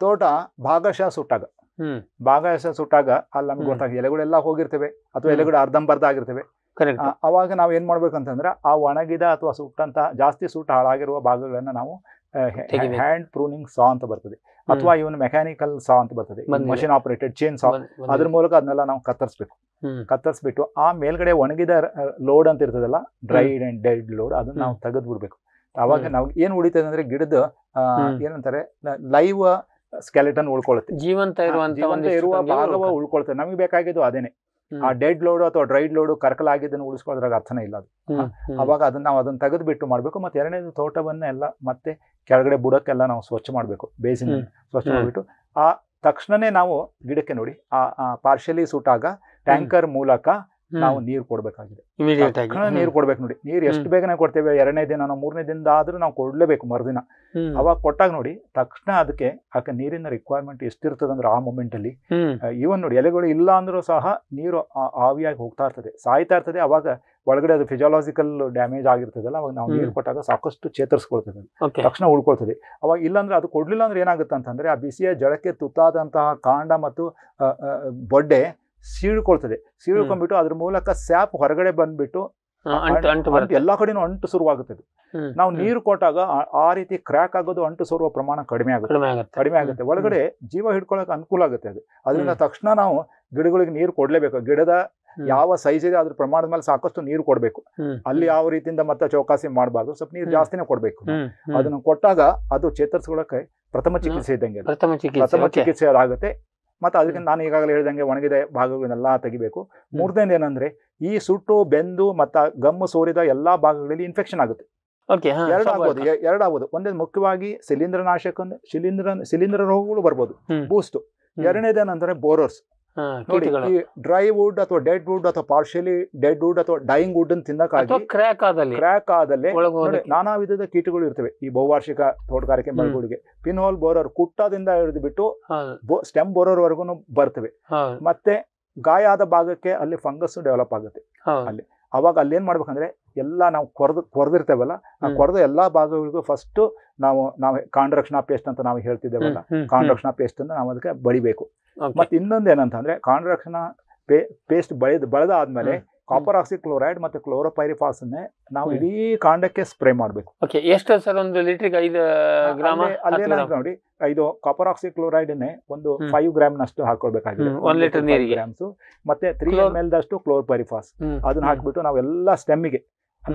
C: ತೋಟ ಭಾಗಶಃ ಸುಟ್ಟಾಗ.
B: ಹ್ಮ್.
C: ಭಾಗಶಃ ಸುಟ್ಟಾಗ ಅಲ್ಲಿ ನಮ್ಗೆ. ಗೊತ್ತಾಗ ಎಲೆಗಳೆಲ್ಲ ಹೋಗಿರ್ತವೆ ಅಥವಾ. ಎಲೆಗಳು ಅರ್ಧಂಬರ್ಧ ಆಗಿರ್ತವೆ. ಅವಾಗ ನಾವು ಏನ್ ಮಾಡ್ಬೇಕಂತಂದ್ರೆ ಆ ಒಣಗಿದ ಅಥವಾ ಸುಟ್ಟಂತ ಜಾಸ್ತಿ ಸುಟ್ಟು ಹಾಳಾಗಿರುವ ಭಾಗಗಳನ್ನ ನಾವು ಹ್ಯಾಂಡ್ ಪ್ರೂನಿಂಗ್ ಸಾ ಅಂತ ಬರ್ತದೆ. ಅಥವಾ ಇವನ್ ಮೆಕ್ಯಾನಿಕಲ್ ಸಾ ಅಂತ ಬರ್ತದೆ. ಮಷಿನ್ ಆಪರೇಟೆಡ್ ಚೇನ್ ಸಾ ಅದ್ರ ಮೂಲಕ ಅದನ್ನೆಲ್ಲ ನಾವು ಕತ್ತರಿಸ್ಬೇಕು. ಕತ್ತರಿಸ್ಬಿಟ್ಟು ಆ ಮೇಲ್ಗಡೆ ಒಣಗಿದ ಲೋಡ್ ಅಂತ ಇರ್ತದಲ್ಲ ಡ್ರೈಡ್ ಅಂಡ್ ಡೆಡ್ ಲೋಡ್ ಅದನ್ನ ನಾವು ತೆಗೆದು ಬಿಡ್ಬೇಕು ಅವಾಗ. ನಾವು ಏನ್ ಉಳಿತದೆ ಅಂದ್ರೆ ಗಿಡದ. ಏನಂತಾರೆ ಲೈವ್ ಸ್ಕೆಲೆಟನ್ ಉಳ್ಕೊಳ್ಳುತ್ತೆ
B: ಜೀವಂತ
C: ಇರುವ ಭಾಗವ. ಉಳ್ಕೊಳ್ತದೆ. ನಮಗೆ ಬೇಕಾಗಿದ್ದು ಅದೇನೆ. ಆ ಡೆಡ್ ಲೋಡ್ ಅಥವಾ ಡ್ರೈಡ್ ಲೋಡ್ ಕರ್ಕಲಾಗಿದ್ದನ್ನು ಉಳಿಸ್ಕೊಳ್ಳೋದ್ರಾಗ ಅರ್ಥನೇ ಇಲ್ಲ ಅದು. ಅವಾಗ ಅದನ್ನ ನಾವು ಅದನ್ನ ತೆಗೆದು ಬಿಟ್ಟು ಮಾಡಬೇಕು ಮತ್ತೆ ಎರಡನೇದು ತೋಟವನ್ನೆಲ್ಲ ಮತ್ತೆ ಕೆಳಗಡೆ ಬುಡಕ್ಕೆಲ್ಲ ನಾವು ಸ್ವಚ್ಛ ಮಾಡಬೇಕು ಬೇಸಿನ ಸ್ವಚ್ಛ. ಮಾಡಿಬಿಟ್ಟು ಆ ತಕ್ಷಣನೇ ನಾವು ಗಿಡಕ್ಕೆ ನೋಡಿ ಆ ಪಾರ್ಶಲಿ ಸುಟ್ಟಾಗ ಟ್ಯಾಂಕರ್ ಮೂಲಕ. ನಾವು ನೀರು ಕೊಡಬೇಕಾಗಿದೆ. ನೀರು ಕೊಡ್ಬೇಕು ನೋಡಿ. ನೀರು ಎಷ್ಟು ಬೇಗನೆ ಕೊಡ್ತೇವೆ? ಎರಡನೇ ದಿನ ಮೂರನೇ ದಿನದ ಆದ್ರೂ ನಾವು ಕೊಡ್ಲೇಬೇಕು ಮರುದಿನ. ಅವಾಗ ಕೊಟ್ಟಾಗ ನೋಡಿ ತಕ್ಷಣ ಅದಕ್ಕೆ ಆಕೆ ನೀರಿನ ರಿಕ್ವೈರ್ಮೆಂಟ್ ಎಷ್ಟಿರ್ತದೆ ಅಂದ್ರೆ ಆ ಮೂಮೆಂಟ್ ಅಲ್ಲಿ
B: ಇವನ್
C: ಈವನ್ ನೋಡಿ ಎಲೆಗಳು ಇಲ್ಲ ಅಂದ್ರೂ ಸಹ ನೀರು ಆವಿಯಾಗಿ ಹೋಗ್ತಾ ಇರ್ತದೆ. ಸಾಯ್ತಾ ಇರ್ತದೆ. ಅವಾಗ ಒಳಗಡೆ ಅದು ಫಿಸಿಯಾಲಜಿಕಲ್ ಡ್ಯಾಮೇಜ್ ಆಗಿರ್ತದಲ್ಲ ಅವಾಗ ನಾವು ನೀರು ಕೊಟ್ಟಾಗ ಸಾಕಷ್ಟು ಚೇತರಿಸ್ಕೊಳ್ತದೆ ತಕ್ಷಣ ಉಳ್ಕೊಳ್ತದೆ. ಅವಾಗ ಇಲ್ಲಾಂದ್ರೆ ಅದು ಕೊಡ್ಲಿಲ್ಲ ಅಂದ್ರೆ ಏನಾಗುತ್ತೆ ಅಂತಂದ್ರೆ ಆ ಬಿಸಿಯ ಜಳಕ್ಕೆ ತುತ್ತಾದಂತಹ ಕಾಂಡ ಮತ್ತು ಬೊಡ್ಡೆ ಸೀಳ್ಕೊಳ್ತದೆ. ಸೀಳ್ಕೊಂಡ್ಬಿಟ್ಟು ಅದ್ರ ಮೂಲಕ ಸ್ಯಾಪ್ ಹೊರಗಡೆ ಬಂದ್ಬಿಟ್ಟು ಎಲ್ಲಾ ಕಡೆನೂ ಅಂಟು
B: ಶುರುವಾಗುತ್ತದೆ.
C: ನಾವು ನೀರು ಕೊಟ್ಟಾಗ ಆ- ರೀತಿ ಕ್ರ್ಯಾಕ್ ಆಗೋದು ಅಂಟು ಸೋರುವ ಪ್ರಮಾಣ ಕಡಿಮೆ ಆಗುತ್ತೆ.
B: ಕಡಿಮೆ ಆಗುತ್ತೆ.
C: ಒಳಗಡೆ ಜೀವ ಹಿಡ್ಕೊಳಕ್ ಅನುಕೂಲ ಆಗುತ್ತೆ ಅದು. ಅದರಿಂದ ತಕ್ಷಣ ನಾವು ಗಿಡಗಳಿಗೆ ನೀರು ಕೊಡ್ಲೇಬೇಕು. ಗಿಡದ. ಯಾವ ಸೈಜ್ ಇದೆ ಅದ್ರ ಪ್ರಮಾಣದ ಮೇಲೆ ಸಾಕಷ್ಟು ನೀರು ಕೊಡಬೇಕು. ಅಲ್ಲಿ ಯಾವ ರೀತಿಯಿಂದ ಮತ್ತೆ ಚೌಕಾಸಿ ಮಾಡಬಾರ್ದು. ಸ್ವಲ್ಪ ನೀರು ಜಾಸ್ತಿನೇ ಕೊಡಬೇಕು. ಅದನ್ನು ಕೊಟ್ಟಾಗ ಅದು ಚೇತರಿಸ್ಕೊಳಕ್ಕೆ ಪ್ರಥಮ ಚಿಕಿತ್ಸೆ ಇದ್ದಂಗೆ
B: ಪ್ರಥಮ ಚಿಕಿತ್ಸೆ ಆಗುತ್ತೆ
C: ಚಿಕಿತ್ಸೆ ಅದಾಗುತ್ತೆ ಮತ್ತೆ ಅದಕ್ಕೆ ನಾನು ಈಗಾಗಲೇ ಹೇಳಿದಂಗೆ ಒಣಗಿದ ಭಾಗಗಳನ್ನೆಲ್ಲ ತೆಗಿಬೇಕು. ಮೂರನೇದು ಏನಂದ್ರೆ ಈ ಸುಟ್ಟು ಬೆಂದು ಮತ್ತು ಗಮ್ಮು ಸೋರಿದ ಎಲ್ಲಾ ಭಾಗಗಳಲ್ಲಿ ಇನ್ಫೆಕ್ಷನ್ ಆಗುತ್ತೆ.
B: ಓಕೆ ಎರಡಾಗ್ಬೋದು
C: ಎರಡು ಆಗ್ಬೋದು
B: ಸ್ವಾಭಾವಿಕ.
C: ಎ- ಒಂದೇ ಮುಖ್ಯವಾಗಿ ಶಿಲೀಂಧ್ರ ನಾಶಕ ಶಿಲೀಂಧ್ರ ಶಿಲೀಂಧ್ರ ರೋಗಗಳು ಬರ್ಬೋದು. ಬೂಸ್ಟ್. ಎರಡನೇದೇನಂದ್ರೆ ಬೋರೋರ್ಸ್ ನೋಡಿ ಈ ಡ್ರೈ ವುಡ್ ಅಥವಾ ಡೆಡ್ ವುಡ್ ಅಥವಾ ಪಾರ್ಶಿಯಲಿ ಡೆಡ್ ವುಡ್ ಅಥವಾ ಡೈಯಿಂಗ್ ವುಡ್ ಅನ್ನು ತಿನ್ನಕ್ಕಾಗಿ
B: ಕ್ರ್ಯಾಕ್ ಆದಲ್ಲಿ
C: ಕ್ರ್ಯಾಕ್ ಆದಲ್ಲಿ ನಾನಾ ವಿಧದ ಕೀಟಗಳು ಇರ್ತವೆ. ಈ ಬಹುವಾರ್ಷಿಕ ತೋಟಗಾರಿಕೆ. ಮರಗಳಿಗೆ. ಪಿನ್ ಹೋಲ್ ಬೋರರ್ ಕುಟ್ಟದಿಂದ ಹಿಡಿದು ಬಿಟ್ಟು ಸ್ಟೆಮ್ ಬೋರರ್ ವರೆಗೂ ಬರ್ತವೆ ಮತ್ತೆ ಗಾಯ ಆದ ಭಾಗಕ್ಕೆ ಅಲ್ಲಿ ಫಂಗಸ್ ಡೆವಲಪ್ ಆಗುತ್ತೆ.
B: ಅಲ್ಲಿ.
C: ಅವಾಗ ಅಲ್ಲಿ ಏನ್ ಮಾಡ್ಬೇಕಂದ್ರೆ ಎಲ್ಲ ನಾವು ಕೊರೆದು ಕೊರೆದಿರ್ತೇವಲ್ಲ ಆ. ಕೊರೆದ ಎಲ್ಲಾ ಭಾಗಗಳಿಗೂ ಫಸ್ಟ್ ನಾವು ನಾವು ಕಾಂಡ ರಕ್ಷಣಾ ಪೇಸ್ಟ್ ಅಂತ ನಾವು ಹೇಳ್ತಿದ್ದೇವಲ್ಲ
B: ಹ್ಮ್, ಹ್ಮ್,
C: ಕಾಂಡ
B: ಹ್ಮ್.
C: ಪೇಸ್ಟ್ ಅನ್ನು ನಾವು ಅದಕ್ಕೆ
B: ಬಳಿಬೇಕು.
C: ಮತ್ತೆ ಇನ್ನೊಂದು ಏನಂತಂದ್ರೆ ಕಾಂಡ ರಕ್ಷಣಾ ಪೇಸ್ಟ್ ಬಳಿದ ಬಳದ ಆದ್ಮೇಲೆ. ಕಾಪರ್ ಆಕ್ಸಿ ಕ್ಲೋರೈಡ್ ಮತ್ತೆ ಕ್ಲೋರೋಪೈರಿಫಾಸ್ ಅನ್ನೇ ನಾವು. ಇಡೀ ಕಾಂಡಕ್ಕೆ ಸ್ಪ್ರೇ ಮಾಡಬೇಕು
B: ಓಕೆ ಎಷ್ಟು ಸರ್ ಒಂದು ಐದು ಗ್ರಾಮ
C: ನೋಡಿ ಇದು ಕಾಪರ್ ಆಕ್ಸಿ ಕ್ಲೋರೈಡ್ ಒಂದು
B: ಹ್ಮ್.
C: ಫೈವ್ ಗ್ರಾಮ್ ನಷ್ಟು ಹಾಕೊಳ್ಬೇಕಾಗಿದೆ
B: ಒನ್ ಒಂದ್ ಲೀಟರ್ ನೀರಿಗೆ.
C: ಗ್ರಾಮ್ಸ್ ಮತ್ತೆ ತ್ರೀ ಎಂ ಎಲ್ ದಷ್ಟು ಕ್ಲೋರ್ಪೈರಿಫಾಸ್ ಅದನ್ನ. ಹಾಕ್ಬಿಟ್ಟು ನಾವೆಲ್ಲ ಸ್ಟೆಮ್ಮಿಗೆ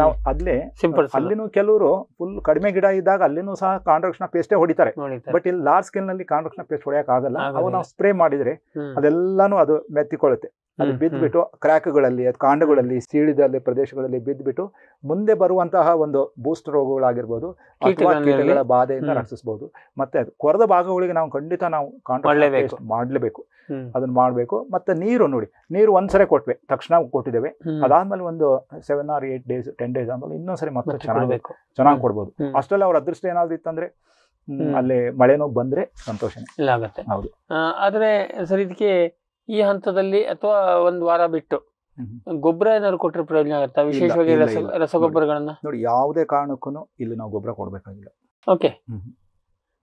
C: ನಾವು ಅಲ್ಲೇ
B: ಸಿಂಪಲ್
C: ಅಲ್ಲಿನೂ ಕೆಲವರು ಫುಲ್ ಕಡಿಮೆ ಗಿಡ ಇದ್ದಾಗ ಅಲ್ಲಿನೂ ಸಹ ಕಾಂಡ್ರಕ್ಷಣ ಪೇಸ್ಟೇ ಹೊಡಿತಾರೆ. ಬಟ್ ಇಲ್ಲಿ ಲಾರ್ಜ್ ಸ್ಕೇಲ್ನಲ್ಲಿ ಕಾಂಡ್ರಕ್ಷಣ ಪೇಸ್ಟ್ ಹೊಡೆಯಕ್ ಆಗಲ್ಲ. ಅವು ನಾವು ಸ್ಪ್ರೇ ಮಾಡಿದ್ರೆ ಅದೆಲ್ಲಾನು ಅದು ಮೆತ್ತಿಕೊಳ್ಳುತ್ತೆ. ಅದು ಬಿದ್ದುಬಿಟ್ಟು ಕ್ರ್ಯಾಕ್ಗಳಲ್ಲಿ ಅದು ಕಾಂಡಗಳಲ್ಲಿ ಸೀಳಿದಲ್ಲಿ ಪ್ರದೇಶಗಳಲ್ಲಿ ಬಿದ್ದುಬಿಟ್ಟು ಮುಂದೆ ಬರುವಂತಹ ಒಂದು ಬೂಸ್ಟ್ ರೋಗಗಳಾಗಿರ್ಬೋದು ಅಥವಾ ಕೀಟಗಳ. ಬಾಧೆಯಿಂದ ರಕ್ಷಿಸಬಹುದು ಮತ್ತೆ ಅದು ಕೊರದ ಭಾಗಗಳಿಗೆ ನಾವು ಖಂಡಿತ ನಾವು
B: ಮಾಡ್ಲೇಬೇಕು.
C: ಕಾಂಟ್ರಾಕ್ಟ್ ಮಾಡಲೇಬೇಕು. ಅದನ್ನ ಮಾಡಬೇಕು ಮತ್ತೆ ನೀರು ನೋಡಿ ನೀರು ಒಂದ್ಸರಿ ಕೊಟ್ವಿ ತಕ್ಷಣ ಕೊಟ್ಟಿದ್ದೇವೆ. ಅದಾದ್ಮೇಲೆ ಒಂದು seven or eight days ten days ಆದ್ಮೇಲೆ ಇನ್ನೊಂದ್ಸರಿ ಮತ್ತೆ ಚೆನ್ನಾಗಿ. ಚೆನ್ನಾಗಿ. ಕೊಡ್ಬೋದು. ಅಷ್ಟರಲ್ಲಿ ಅವ್ರ ಅದೃಷ್ಟ ಏನಾದ್ರು ಇತ್ತಂದ್ರೆ. ಅಲ್ಲಿ ಮಳೆನೋ ಬಂದ್ರೆ ಸಂತೋಷ
B: ಇಲ್ಲ ಆಗುತ್ತೆ
C: ಹೌದು.
B: ಆದ್ರೆ ಸರ್ ಇದಕ್ಕೆ ಈ ಹಂತದಲ್ಲಿ ಅಥವಾ ಒಂದು ವಾರ ಬಿಟ್ಟು ಗೊಬ್ಬರ ಏನಾದ್ರು ಕೊಟ್ಟರೆ ಪ್ರಯೋಜನ ಆಗುತ್ತಾ? ವಿಶೇಷವಾಗಿ ರಸ ರಸಗೊಬ್ಬರಗಳನ್ನ?
C: ನೋಡಿ ಯಾವುದೇ ಕಾರಣಕ್ಕೂ ಇಲ್ಲಿ ನಾವು ಗೊಬ್ಬರ ಕೊಡಬೇಕಾಗಿಲ್ಲ.
B: ಓಕೆ.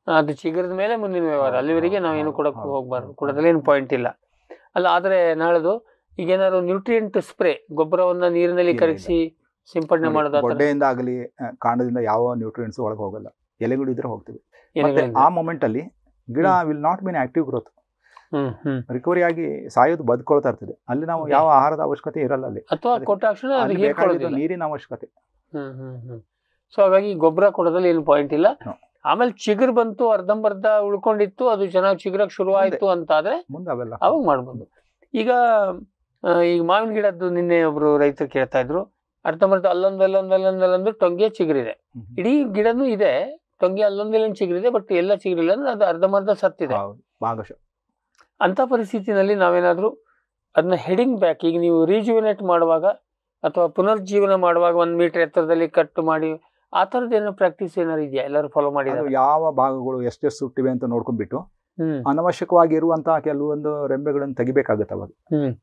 B: ಅದು ಚಿಗುರದ ಮೇಲೆ ಮುಂದಿನ ವ್ಯವಹಾರ. ಅಲ್ಲಿವರೆಗೆ ನಾವು
C: ಏನು
B: ಕೊಡಕ್ಕೆ ಹೋಗ್ಬಾರ್ದು. ಕೊಡೋದ್ರಲ್ಲಿ ಏನು ಪಾಯಿಂಟ್ ಇಲ್ಲ. ಅಲ್ಲ ಆದ್ರೆ ನಾಳೆದು ಈಗ ಏನಾದ್ರು ನ್ಯೂಟ್ರಿಯೆಂಟ್ ಸ್ಪ್ರೇ ಗೊಬ್ಬರವನ್ನ ನೀರಿನಲ್ಲಿ ಕರಗಿಸಿ ಸಿಂಪಡಣೆ ಮಾಡೋದು ಆ
C: ಗೊಡ್ಡೆಯಿಂದ ಆಗಲಿ ಕಾಂಡದಿಂದ ಯಾವ ನ್ಯೂಟ್ರಿಯೆಂಟ್ಸ್ ಒಳಗೆ ಹೋಗಲ್ಲ. ಎಲೆಗಳು ಇದ್ರೆ ಹೋಗ್ತೀವಿ ಆ ಮೊಮೆಂಟ್ ಅಲ್ಲಿ ಗಿಡ will not been
B: active growth
C: recovery ಆಗಿ ಸಾಯೋದು ಬದುಕೊಳ್ತಾ ಇರ್ತದೆ. ಅಲ್ಲಿ ನಾವು ಯಾವ ಆಹಾರದ ಅವಶ್ಯಕತೆ ಇರಲ್ಲ ಅಲ್ಲಿ.
B: ಅಥವಾ ಕೊಟ್ಟ
C: ನೀರಿನ ಅವಶ್ಯಕತೆ.
B: ಹ್ಮ್ ಹ್ಮ್ ಹ್ಮ್. ಸೊ ಹಾಗಾಗಿ ಗೊಬ್ಬರ ಕೊಡೋದ್ರಲ್ಲಿ ಏನು ಪಾಯಿಂಟ್ ಇಲ್ಲ. ಆಮೇಲೆ ಚಿಗುರು ಬಂತು ಅರ್ಧಂಬರ್ಧ ಉಳ್ಕೊಂಡಿತ್ತು ಅದು ಚೆನ್ನಾಗಿ ಚಿಗುರಕ್ಕೆ ಶುರು ಆಯಿತು ಅಂತ ಆದ್ರೆ
C: ಅವೆಲ್ಲ.
B: ಅವಾಗ ಮಾಡ್ಬೋದು. ಈಗ ಈಗ ಮಾವಿನ ಗಿಡದ್ದು ನಿನ್ನೆ ಒಬ್ರು ರೈತರು ಕೇಳ್ತಾ ಇದ್ರು ಅರ್ಧಂಬರ್ಧ ಅಲ್ಲೊಂದು ಅಲ್ಲೊಂದು ಅಲ್ಲೊಂದು ಅಲ್ಲೊಂದು ಟೊಂಗೆ ಚಿಗುರಿದೆ. ಇಡೀ ಗಿಡನೂ ಇದೆ ಟೊಂಗೆ ಅಲ್ಲೊಂದು ಇಲ್ಲೊಂದು ಚಿಗುರಿದೆ ಬಟ್ ಎಲ್ಲ ಚಿಗುರಿಲ್ಲ ಅಂದ್ರೆ ಅದು ಅರ್ಧಂಬರ್ಧ ಸತ್ತಿದೆ.
C: ಭಾಗಶಃ.
B: ಅಂತ ಪರಿಸ್ಥಿತಿನಲ್ಲಿ ನಾವೇನಾದರೂ ಅದನ್ನ ಹೆಡಿಂಗ್ ಬ್ಯಾಕ್ ಈಗ ನೀವು ರೀಜುವಿನೇಟ್ ಮಾಡುವಾಗ ಅಥವಾ ಪುನರ್ಜೀವನ ಮಾಡುವಾಗ ಒಂದು ಮೀಟರ್ ಎತ್ತರದಲ್ಲಿ ಕಟ್ ಮಾಡಿ ಆ ಥರದ್ದು ಏನೋ ಪ್ರಾಕ್ಟೀಸ್ ಏನಾದ್ರು ಇದೆಯಾ? ಎಲ್ಲರೂ ಫಾಲೋ
C: ಮಾಡಿದ್ರು?
B: ಮಾಡಿದ್ದಾರೆ
C: ಯಾವ ಭಾಗಗಳು ಎಷ್ಟೆಷ್ಟು ಸುಟ್ಟಿವೆ ಅಂತ ನೋಡ್ಕೊಂಡ್ಬಿಟ್ಟು ಅನವಶ್ಯಕವಾಗಿ ಇರುವಂತಹ ಕೆಲವೊಂದು ರೆಂಬೆಗಳನ್ನು ತೆಗಿಬೇಕಾಗುತ್ತೆ ಅವಾಗ.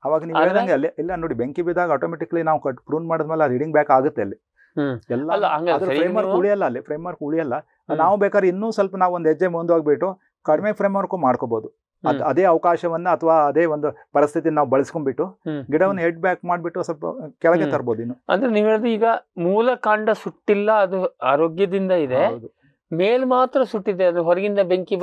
C: ಅವಾಗ ನೀವು ಹೇಳ್ದಂಗೆ ಅಲ್ಲಿ ಇಲ್ಲ ನೋಡಿ ಬೆಂಕಿ ಬಿದ್ದಾಗ ಆಟೋಮೆಟಿಕ್ಲಿ ನಾವು ಕಟ್ ಪ್ರೂನ್ ಮಾಡಿದ್ಮೇಲೆ ಅದು ರೀಡಿಂಗ್ ಬ್ಯಾಕ್ ಆಗುತ್ತೆ ಅಲ್ಲಿ. ಎಲ್ಲ
B: ಅಲ್ಲ, ವರ್ಕ್
C: ಉಳಿಯಲ್ಲ ಅಲ್ಲಿ ಫ್ರೇಮ್ವರ್ಕ್ ಉಳಿಯಲ್ಲ.
B: ಹ್ಮ್.
C: ನಾವು ಬೇಕಾದ್ರೆ ಇನ್ನೂ ಸ್ವಲ್ಪ ನಾವು ಒಂದು ಹೆಜ್ಜೆ ಮುಂದೋಗ್ಬಿಟ್ಟು ಕಡಿಮೆ ಫ್ರೇಮ್ವರ್ಕ್ ಮಾಡ್ಕೋಬಹುದು ಅದ್ ಅವಕಾಶವನ್ನ ಅಥವಾ ಅದೇ ಒಂದು ಪರಿಸ್ಥಿತಿ ನಾವು ಬಳಸ್ಕೊಂಡ್ಬಿಟ್ಟು. ಗಿಡವನ್ನು ಹೆಡ್ ಬ್ಯಾಕ್ ಮಾಡ್ಬಿಟ್ಟು ಸ್ವಲ್ಪ ಕೆಳಗೆ. ತರ್ಬೋದು ಇನ್ನು.
B: ಅಂದ್ರೆ ನೀವು ಹೇಳಿದ್ರೆ ಈಗ ಮೂಲ ಕಾಂಡ ಸುಟ್ಟಿಲ್ಲ ಅದು ಆರೋಗ್ಯದಿಂದ ಇದೆ. ಮೇಲ್ ಮಾತ್ರ ಸುಟ್ಟಿದೆ ಅದು ಹೊರಗಿಂದ ಬೆಂಕಿ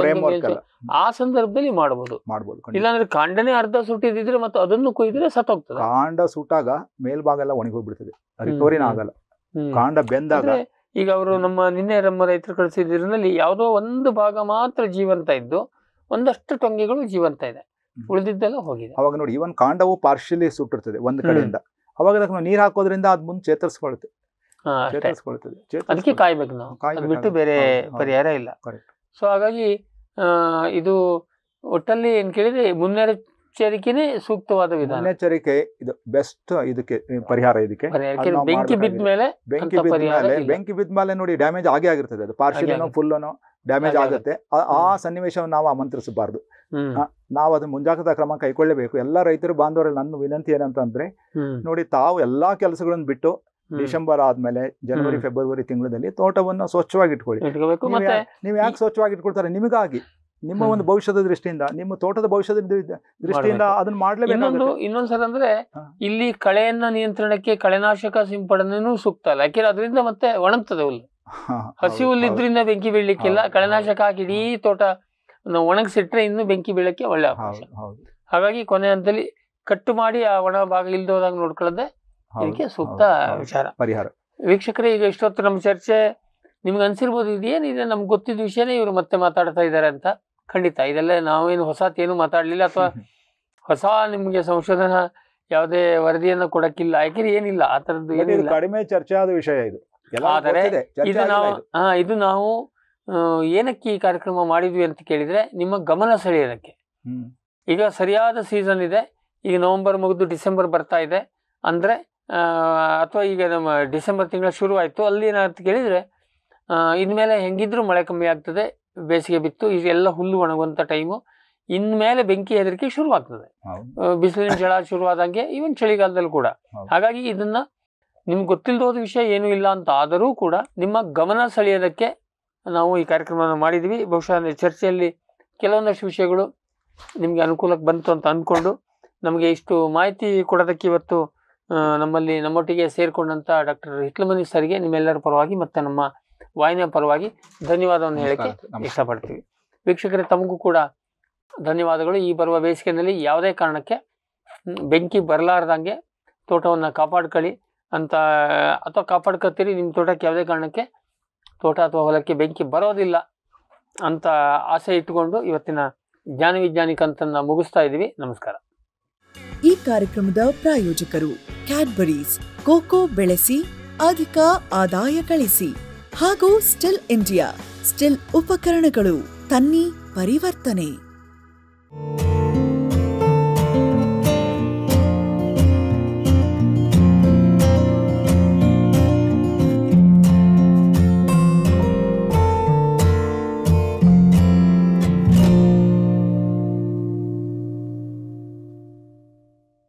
B: ಆ ಸಂದರ್ಭದಲ್ಲಿ ಮಾಡಬಹುದು
C: ಮಾಡಬಹುದು.
B: ಇಲ್ಲಾಂದ್ರೆ ಕಾಂಡನೇ ಅರ್ಧ ಸುಟ್ಟಿದ್ರೆ ಮತ್ತೆ ಅದನ್ನು ಕೊಯ್ದ್ರೆ ಸತ್ತೋಗ್ತದೆ?
C: ಕಾಂಡ ಸುಟ್ಟಾಗ ಮೇಲ್ಭಾಗ ಎಲ್ಲ ಒಣಗಿ ಹೋಗ್ಬಿಡ್ತದೆ ರಿಕವರಿನ ಆಗಲ್ಲ. ಕಾಂಡ ಬೆಂದಾಗ
B: ಈಗ ಅವರು ನಮ್ಮ ನಿನ್ನೆ ನಮ್ಮ ರೈತರು ಕಳಿಸಿದ್ರಲ್ಲಿ ಯಾವುದೋ ಒಂದು ಭಾಗ ಮಾತ್ರ ಜೀವಂತ ಇದ್ದು ಒಂದಷ್ಟು ಟೊಂಗೆಗಳು ಜೀವಂತ ಇದೆ. ಉಳಿದಿದ್ದೆಲ್ಲ ಹೋಗಿದೆ.
C: ಅವಾಗ ನೋಡಿ ಇವನ್ ಕಾಂಡವು ಪಾರ್ಶಿಯಲಿ ಸುಟ್ಟಿರ್ತದೆ ಒಂದ್ ಕಡೆಯಿಂದ. ಅವಾಗ ಅದಕ್ಕೆ ನೀರ್ ಹಾಕೋದ್ರಿಂದ ಅದ್ ಮುಂದೆ ಚೇತರಿಸ್ಕೊಳುತ್ತೆ ಚೇತರಿಸ್ಕೊಳ್ತದೆ.
B: ಅದಕ್ಕೆ. ಕಾಯ್ಬೇಕು ನಾವು. ಅದು ಬಿಟ್ಟು ಬೇರೆ. ಪರಿಹಾರ ಇಲ್ಲ. ಸೊ ಹಾಗಾಗಿ ಇದು ಒಟ್ಟಲ್ಲಿ ಏನ್ ಕೇಳಿದ್ರೆ ಮುನ್ನೆಚ್ಚರಿಕೆನೇ ಸೂಕ್ತವಾದ ವಿಧಾನ.
C: ಮುನ್ನೆಚ್ಚರಿಕೆ ಇದು ಬೆಸ್ಟ್ ಇದಕ್ಕೆ ಪರಿಹಾರ ಇದಕ್ಕೆ.
B: ಬೆಂಕಿ ಬಿದ್ದ ಮೇಲೆ
C: ಬೆಂಕಿ ಬಿದ್ದ ಮೇಲೆ ಬೆಂಕಿ ಬಿದ್ದ ಮೇಲೆ ನೋಡಿ ಡ್ಯಾಮೇಜ್ ಆಗೇ ಆಗಿರ್ತದೆ. ಅದು ಪಾರ್ಶಿಯಲ್
B: ಫುಲ್
C: ಫುಲ್ಲನೋ ಡ್ಯಾಮೇಜ್
B: ಆಗೇ
C: ಆಗುತ್ತೆ. ಆ-. ಸನ್ನಿವೇಶವನ್ನು ನಾವು ಆಮಂತ್ರಿಸಬಾರ್ದು. ನಾವು ಅದನ್ನ ಮುಂಜಾಗ್ರತಾ ಕ್ರಮ ಕೈಗೊಳ್ಳಬೇಕು. ಎಲ್ಲ ರೈತರು ಬಾಂಧವರಲ್ಲಿ ನನ್ನ ವಿನಂತಿ ಏನಂತಂದ್ರೆ ನೋಡಿ ತಾವು ಎಲ್ಲಾ ಕೆಲಸಗಳನ್ನು ಬಿಟ್ಟು ಡಿಸೆಂಬರ್ ಆದ್ಮೇಲೆ ಜನವರಿ ಫೆಬ್ರವರಿ ತಿಂಗಳಲ್ಲಿ ತೋಟವನ್ನು ಸ್ವಚ್ಛವಾಗಿ ಇಟ್ಕೊಳ್ಳಿ. ನೀವು ಯಾಕೆ ಸ್ವಚ್ಛವಾಗಿ ಇಟ್ಕೊಳ್ತಾರೆ? ನಿಮಗಾಗಿ. ನಿಮ್ಮ ಒಂದು ಭವಿಷ್ಯದ ದೃಷ್ಟಿಯಿಂದ ನಿಮ್ಮ ತೋಟದ ಭವಿಷ್ಯದ ದೃಷ್ಟಿಯಿಂದ. ಅದನ್ನ
B: ಇನ್ನೊಂದು
C: ಮಾಡ್ಲೇಬೇಕಾಗುತ್ತೆ
B: ಇನ್ನೊಂದ್ಸಲ ಅಂದ್ರೆ ಇಲ್ಲಿ ಕಳೆಯನ್ನ ನಿಯಂತ್ರಣಕ್ಕೆ ಕಳೆನಾಶಕ ಸಿಂಪಡಣೆನೂ ಸೂಕ್ತ ಅಲ್ಲ. ಯಾಕೆಂದ್ರೆ ಅದರಿಂದ ಮತ್ತೆ ಒಣಗ್ತದೆ ಹುಲ್ಲು. ಹಸಿ
C: ಹೌದು,
B: ಹುಲ್ಲಿದ್ರಿಂದ ಬೆಂಕಿ ಬೀಳಲಿಕ್ಕಿಲ್ಲ. ಕಳೆನಾಶಕ ಹಾಕಿ ಇಡೀ ತೋಟ ನಾವು ಒಣಗಿಸಿಟ್ರೆ ಇನ್ನು ಬೆಂಕಿ ಬೀಳಕ್ಕೆ ಒಳ್ಳೆ ಅವಕಾಶ. ಹಾಗಾಗಿ ಕೊನೆ ಹಂತದಲ್ಲಿ ಕಟ್ಟು ಮಾಡಿ ಆ ಒಣ ಭಾಗ ಇಲ್ದೋದಾಗ ನೋಡ್ಕೊಳ್ಳೋದೆ ಇದಕ್ಕೆ ಸೂಕ್ತ. ವಿಚಾರ.
C: ಪರಿಹಾರ.
B: ವೀಕ್ಷಕರೇ ಈಗ ಇಷ್ಟೊತ್ತು ನಮ್ಮ ಚರ್ಚೆ ನಿಮ್ಗೆ ಅನ್ಸಿರ್ಬೋದು ಇದೆ? ನಮ್ಗೆ ಗೊತ್ತಿದ್ದ ವಿಷಯನೇ ಇವರು ಮತ್ತೆ ಮಾತಾಡ್ತಾ ಇದ್ದಾರೆ ಅಂತ ಖಂಡಿತ. ಇದೆಲ್ಲ ನಾವೇನು ಹೊಸತೇನು ಮಾತಾಡಲಿಲ್ಲ ಅಥವಾ ಹೊಸ ನಿಮಗೆ ಸಂಶೋಧನಾ ಯಾವುದೇ ವರದಿಯನ್ನು ಕೊಡಕ್ಕಿಲ್ಲ. ಯಾಕೆಂದ್ರೆ ಏನಿಲ್ಲ ಆ ಥರದ್ದು ಏನಿಲ್ಲ.
C: ಕಡಿಮೆ ಚರ್ಚೆ ಆದ ವಿಷಯ ಇದು.
B: ಆದರೆ ಇದು ನಾವು
C: ಇದು.
B: ಹಾ ಇದು ನಾವು ಏನಕ್ಕೆ ಈ ಕಾರ್ಯಕ್ರಮ ಮಾಡಿದ್ವಿ ಅಂತ ಕೇಳಿದ್ರೆ ನಿಮ್ಮ ಗಮನ ಸೆಳೆಯೋದಕ್ಕೆ. ಈಗ ಸರಿಯಾದ ಸೀಸನ್ ಇದೆ ಈಗ ನವೆಂಬರ್ ಮುಗಿದು ಡಿಸೆಂಬರ್ ಬರ್ತಾ ಇದೆ ಅಂದ್ರೆ ಅಥವಾ ಈಗ ನಮ್ಮ ಡಿಸೆಂಬರ್ ತಿಂಗಳ ಶುರು ಆಯಿತು ಅಲ್ಲಿ ಏನಂತ ಕೇಳಿದರೆ ಇನ್ಮೇಲೆ ಹೆಂಗಿದ್ರೂ ಮಳೆ ಕಮ್ಮಿ ಆಗ್ತದೆ ಬೇಸಿಗೆ ಬಿತ್ತು ಇದೆಲ್ಲ ಹುಲ್ಲು ಒಣಗುವಂಥ ಟೈಮು ಇನ್ಮೇಲೆ ಬೆಂಕಿ ಹೆದರಿಕೆ ಶುರುವಾಗ್ತದೆ. ಆ, ಬಿಸಿಲಿನ ಜಳ ಶುರುವಾದಂಗೆ ಈವನ್ ಚಳಿಗಾಲದಲ್ಲಿ ಕೂಡ. ಹಾಗಾಗಿ ಇದನ್ನ ನಿಮ್ಗೆ ಗೊತ್ತಿಲ್ಲದ ವಿಷಯ ಏನೂ ಇಲ್ಲ ಅಂತ ಆದರೂ ಕೂಡ ನಿಮ್ಮ ಗಮನ ಸೆಳೆಯೋದಕ್ಕೆ ನಾವು ಈ ಕಾರ್ಯಕ್ರಮವನ್ನು ಮಾಡಿದ್ವಿ ಬಹುಶಃ ಚರ್ಚೆಯಲ್ಲಿ ಕೆಲವೊಂದಷ್ಟು ವಿಷಯಗಳು ನಿಮಗೆ ಅನುಕೂಲಕ್ಕೆ ಬಂತು ಅಂತ ಅಂದ್ಕೊಂಡು ನಮಗೆ ಇಷ್ಟು ಮಾಹಿತಿ ಕೊಡೋದಕ್ಕೆ ಇವತ್ತು ನಮ್ಮಲ್ಲಿ ನಮ್ಮೊಟ್ಟಿಗೆ ಸೇರಿಕೊಂಡಂಥ ಡಾಕ್ಟರ್ ಹಿಟ್ಲಮನಿ ಸರ್ಗೆ ನಿಮ್ಮೆಲ್ಲರ ಪರವಾಗಿ ಮತ್ತು ನಮ್ಮ ವಾಹಿನಿಯ ಪರವಾಗಿ ಧನ್ಯವಾದವನ್ನು ಹೇಳಕ್ಕೆ. ಇಷ್ಟಪಡ್ತೀವಿ. ವೀಕ್ಷಕರೇ ತಮಗೂ ಕೂಡ ಧನ್ಯವಾದಗಳು. ಈ ಬರುವ ಬೇಸಿಗೆಯಲ್ಲಿ ಯಾವುದೇ ಕಾರಣಕ್ಕೆ ಬೆಂಕಿ ಬರಲಾರ್ದಂಗೆ ತೋಟವನ್ನು ಕಾಪಾಡ್ಕೊಳ್ಳಿ. ಅಂತ, ಅಥವಾ ಕಾಪಾಡ್ಕೋತೀರಿ ನಿಮ್ಮ ತೋಟಕ್ಕೆ ಯಾವುದೇ ಕಾರಣಕ್ಕೆ? ತೋಟ ಅಥವಾ ಹೊಲಕ್ಕೆ ಬೆಂಕಿ ಬರೋದಿಲ್ಲ ಅಂತ ಆಸೆ ಇಟ್ಟುಕೊಂಡು ಇವತ್ತಿನ ಜ್ಞಾನ ವಿಜ್ಞಾನಿ ಕಂತನ್ನ ಮುಗಿಸ್ತಾ ಇದ್ದೀವಿ. ನಮಸ್ಕಾರ.
A: ಈ ಕಾರ್ಯಕ್ರಮದ ಪ್ರಾಯೋಜಕರು ಕ್ಯಾಡ್ಬರೀಸ್ ಕೋಕೋ ಬೆಳೆಸಿ, ಅಧಿಕ ಆದಾಯ ಗಳಿಸಿ ಹಾಗೂ ಸ್ಟಿಲ್ ಇಂಡಿಯಾ ಸ್ಟಿಲ್ ಉಪಕರಣಗಳು, ತನ್ನಿ ಪರಿವರ್ತನೆ.